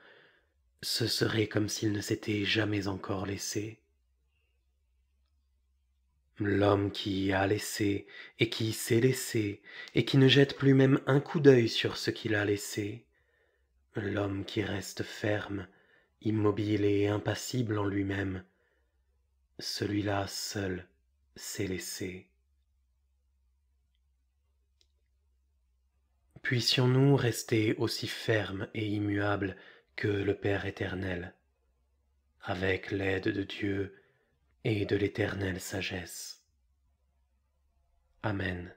Speaker 1: ce serait comme s'il ne s'était jamais encore laissé. L'homme qui a laissé, et qui s'est laissé, et qui ne jette plus même un coup d'œil sur ce qu'il a laissé, l'homme qui reste ferme, immobile et impassible en lui-même, celui-là seul s'est laissé. Puissions-nous rester aussi fermes et immuables que le Père éternel, avec l'aide de Dieu et de l'éternelle sagesse. Amen.